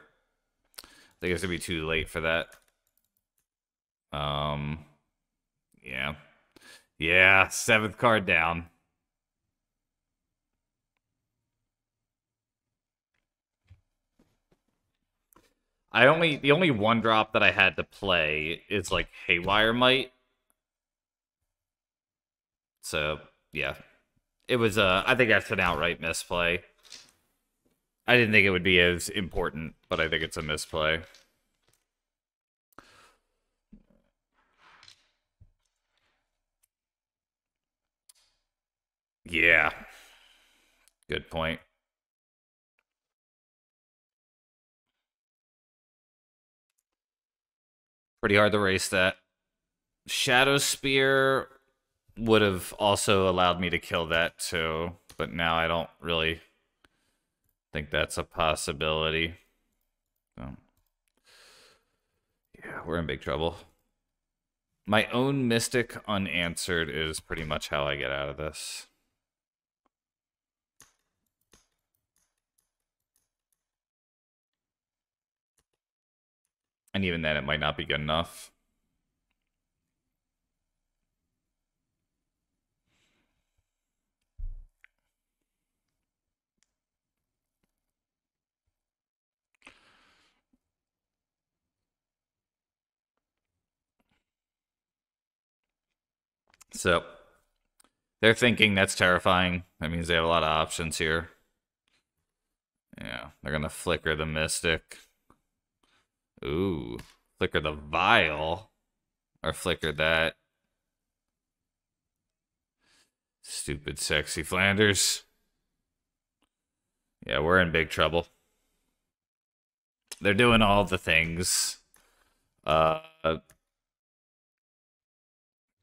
I think it's going to be too late for that. Um, yeah. Yeah, seventh card down. I only the only one drop that I had to play is like Haywire Mite. So yeah, it was. Uh, I think that's an outright misplay. I didn't think it would be as important, but I think it's a misplay. Yeah. Good point. Pretty hard to race that. Shadowspear would have also allowed me to kill that too, but now I don't really think that's a possibility. So, yeah, we're in big trouble. My own Mystic unanswered is pretty much how I get out of this. And even then, it might not be good enough. So they're thinking that's terrifying. That means they have a lot of options here. Yeah, they're gonna flicker the mystic. Ooh, flicker the vial, or flicker that. Stupid, sexy Flanders. Yeah, we're in big trouble. They're doing all the things. Uh.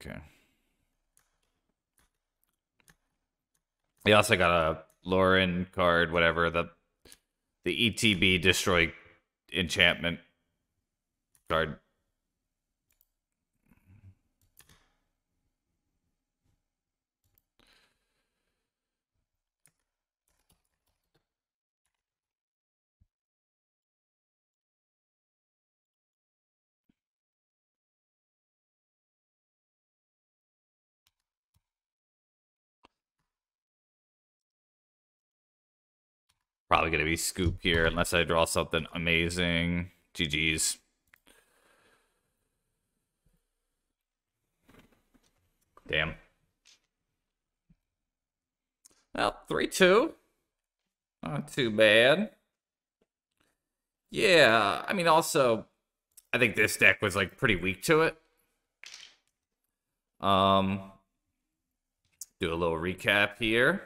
Okay. He also got a Loran card, whatever the the ETB destroy enchantment card. Probably going to be scoop here unless I draw something amazing. GG's. Damn. Well, 3-2. Not too bad. Yeah, I mean, also, I think this deck was, like, pretty weak to it. Um, do a little recap here.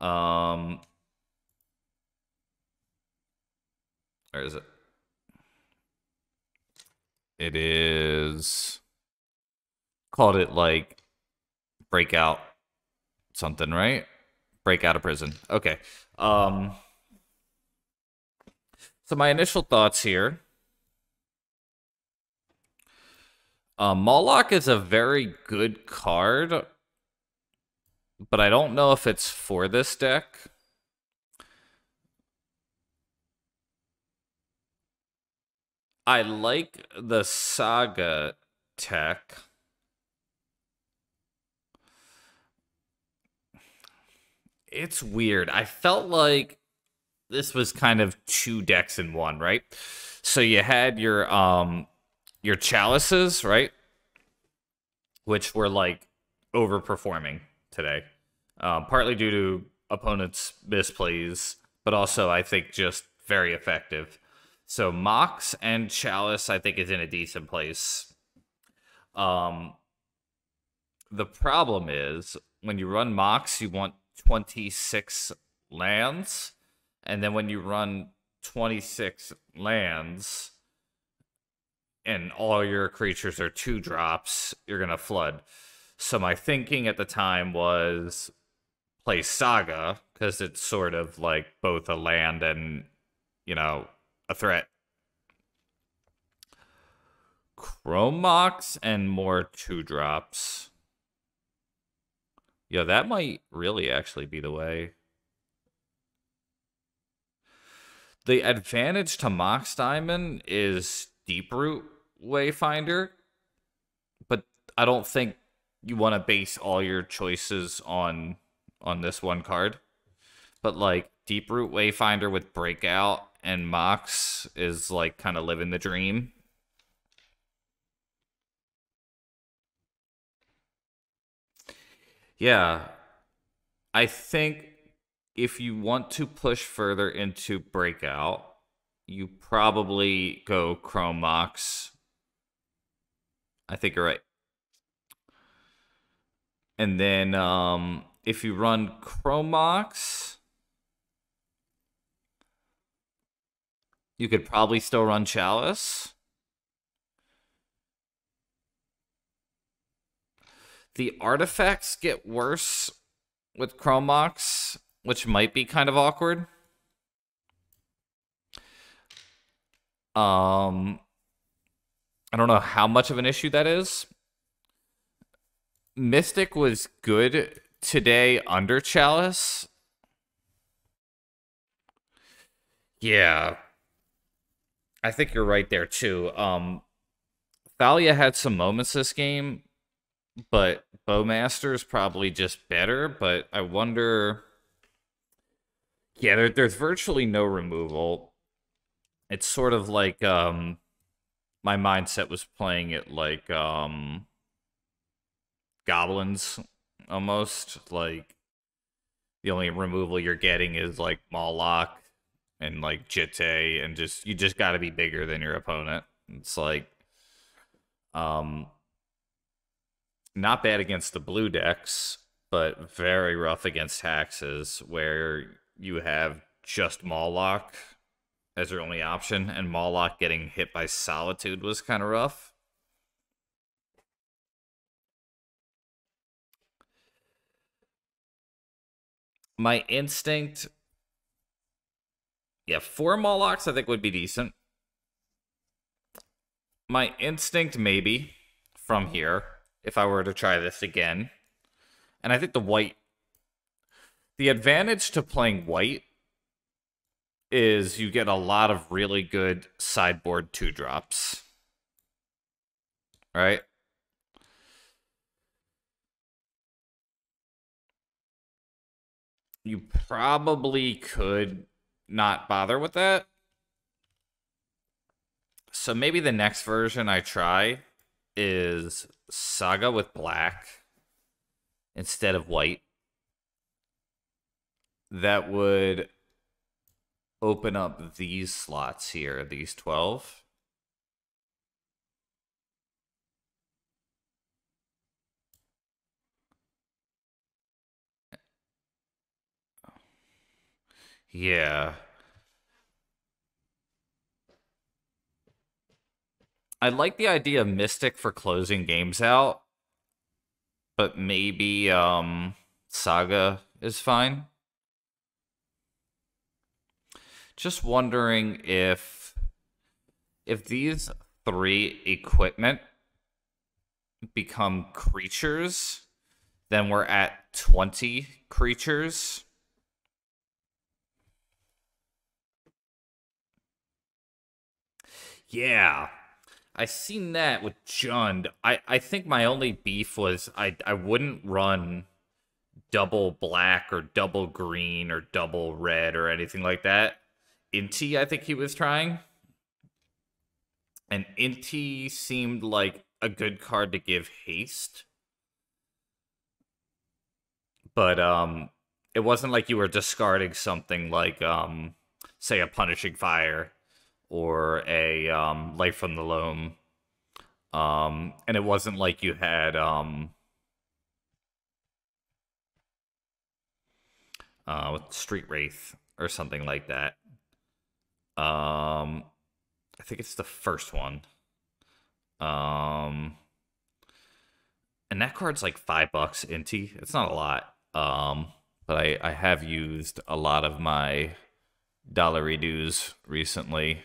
Um, where is it? It is called it like breakout something, right? Break out of prison. Okay. Um, so my initial thoughts here. Uh, Mawloc is a very good card but I don't know if it's for this deck. I like the Saga tech. It's weird. I felt like this was kind of two decks in one, right? So you had your um your chalices, right? Which were like overperforming today, um, partly due to opponents' misplays, but also I think just very effective. So Mox and Chalice, I think, is in a decent place. Um, the problem is when you run Mox, you want 26 lands, and then when you run 26 lands, and all your creatures are two drops, you're gonna flood. So my thinking at the time was play Saga because it's sort of like both a land and you know a threat. Chrome Mox and more two drops. Yeah, that might really actually be the way. The advantage to Mox Diamond is Deeproot Wayfinder, but I don't think you want to base all your choices on on this one card. But like Deeproot Wayfinder with Breakout and Mox is like kind of living the dream. Yeah. I think if you want to push further into Breakout, you probably go Chrome Mox. I think you're right. And then um, if you run Chrome Mox, you could probably still run Chalice. The artifacts get worse with Chrome Mox, which might be kind of awkward. Um, I don't know how much of an issue that is. Mystic was good today under Chalice. Yeah. I think you're right there too. Um Thalia had some moments this game, but Bowmaster is probably just better, but I wonder Yeah, there, there's virtually no removal. It's sort of like um my mindset was playing it like um goblins almost like the only removal you're getting is like Mawloc and like Jitte and just you just got to be bigger than your opponent. It's like um not bad against the blue decks, but very rough against taxes where you have just Mawloc as your only option and Mawloc getting hit by Solitude was kind of rough. my instinct yeah four Mawlocs i think would be decent my instinct maybe from here if i were to try this again and i think the white the advantage to playing white is you get a lot of really good sideboard two drops right you probably could not bother with that. So maybe the next version I try is Saga with black instead of white. That would open up these slots here, these 12. Yeah. I like the idea of Mystic for closing games out, but maybe um Saga is fine. Just wondering if if these three equipment become creatures, then we're at 20 creatures. Yeah. I seen that with Jund. I, I think my only beef was I I wouldn't run double black or double green or double red or anything like that. Inti, I think he was trying. And Inti seemed like a good card to give haste. But um it wasn't like you were discarding something like um say a punishing fire or a um, Life from the Loam. Um, and it wasn't like you had um, uh, Street Wraith or something like that. Um, I think it's the first one. Um, and that card's like five bucks Inti. It's not a lot. Um, but I I have used a lot of my dollar redos recently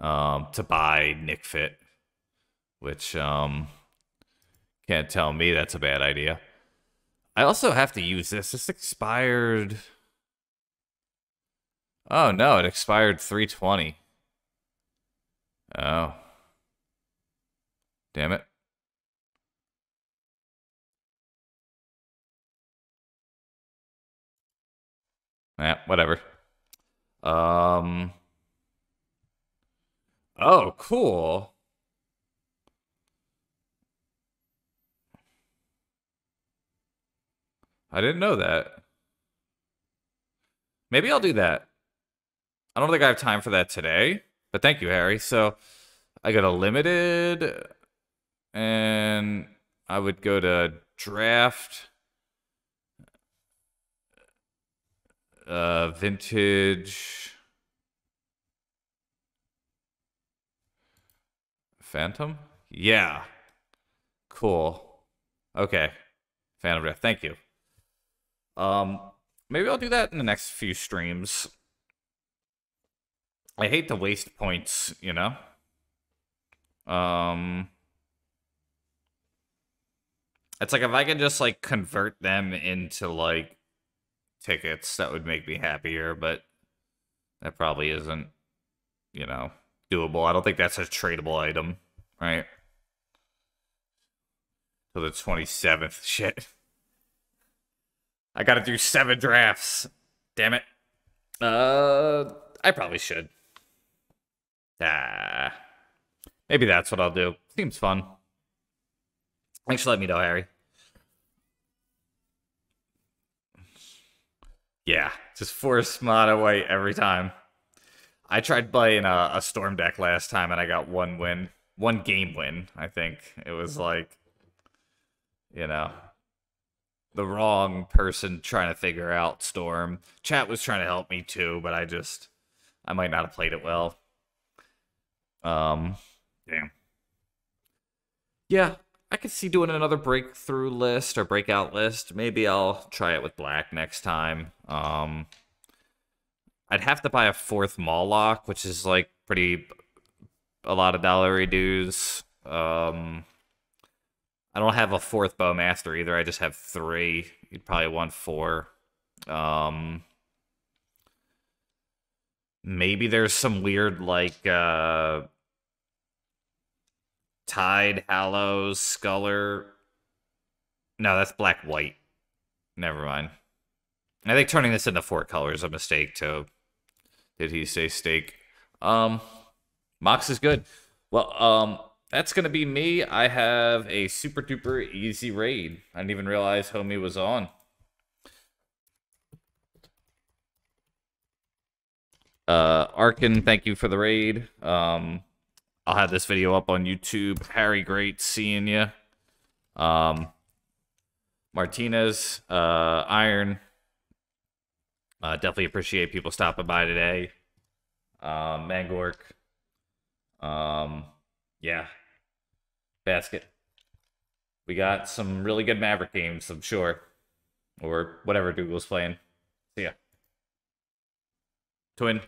um to buy Nick Fit, which um can't tell me that's a bad idea. I also have to use this. This expired. Oh no, it expired 320. Oh. Damn it. Yeah, whatever. Um. Oh, cool. I didn't know that. Maybe I'll do that. I don't think I have time for that today, but thank you, Harry. So I got a limited, and I would go to draft, uh, vintage, Phantom. Yeah, cool. Okay, Phantom Draft. Thank you. Um, maybe I'll do that in the next few streams. I hate to waste points, you know. Um, it's like if I can just like convert them into like tickets, that would make me happier. But that probably isn't, you know, doable. I don't think that's a tradable item, right? To the twenty seventh. Shit. I gotta do seven drafts. Damn it. Uh, I probably should. Ah, maybe that's what I'll do. Seems fun. Thanks for letting me know, Harry. Yeah, just force mono white every time. I tried playing a, a storm deck last time and I got one win, one game win. I think it was like, you know, the wrong person trying to figure out Storm. Chat was trying to help me too, but I just I might not have played it well. Um damn. Yeah, I could see doing another breakthrough list or breakout list. Maybe I'll try it with black next time. Um I'd have to buy a fourth Mawloc, which is like pretty a lot of dollar dues. Um I don't have a fourth bowmaster either. I just have three. You'd probably want four. Um, maybe there's some weird like uh, Tidehollow Sculler. No, that's black white. Never mind. I think turning this into four colors a mistake too. Did he say steak? Um, Mox is good. Well, um, that's gonna be me. I have a super duper easy raid. I didn't even realize Homie was on. Uh, Arkin, thank you for the raid. Um, I'll have this video up on YouTube. Harry, great seeing you. Um, Martinez, uh, Iron. Uh, definitely appreciate people stopping by today. Um, Mangork. Um, yeah, basket. We got some really good Maverick games, I'm sure. Or whatever Douglas playing. See ya. Twin.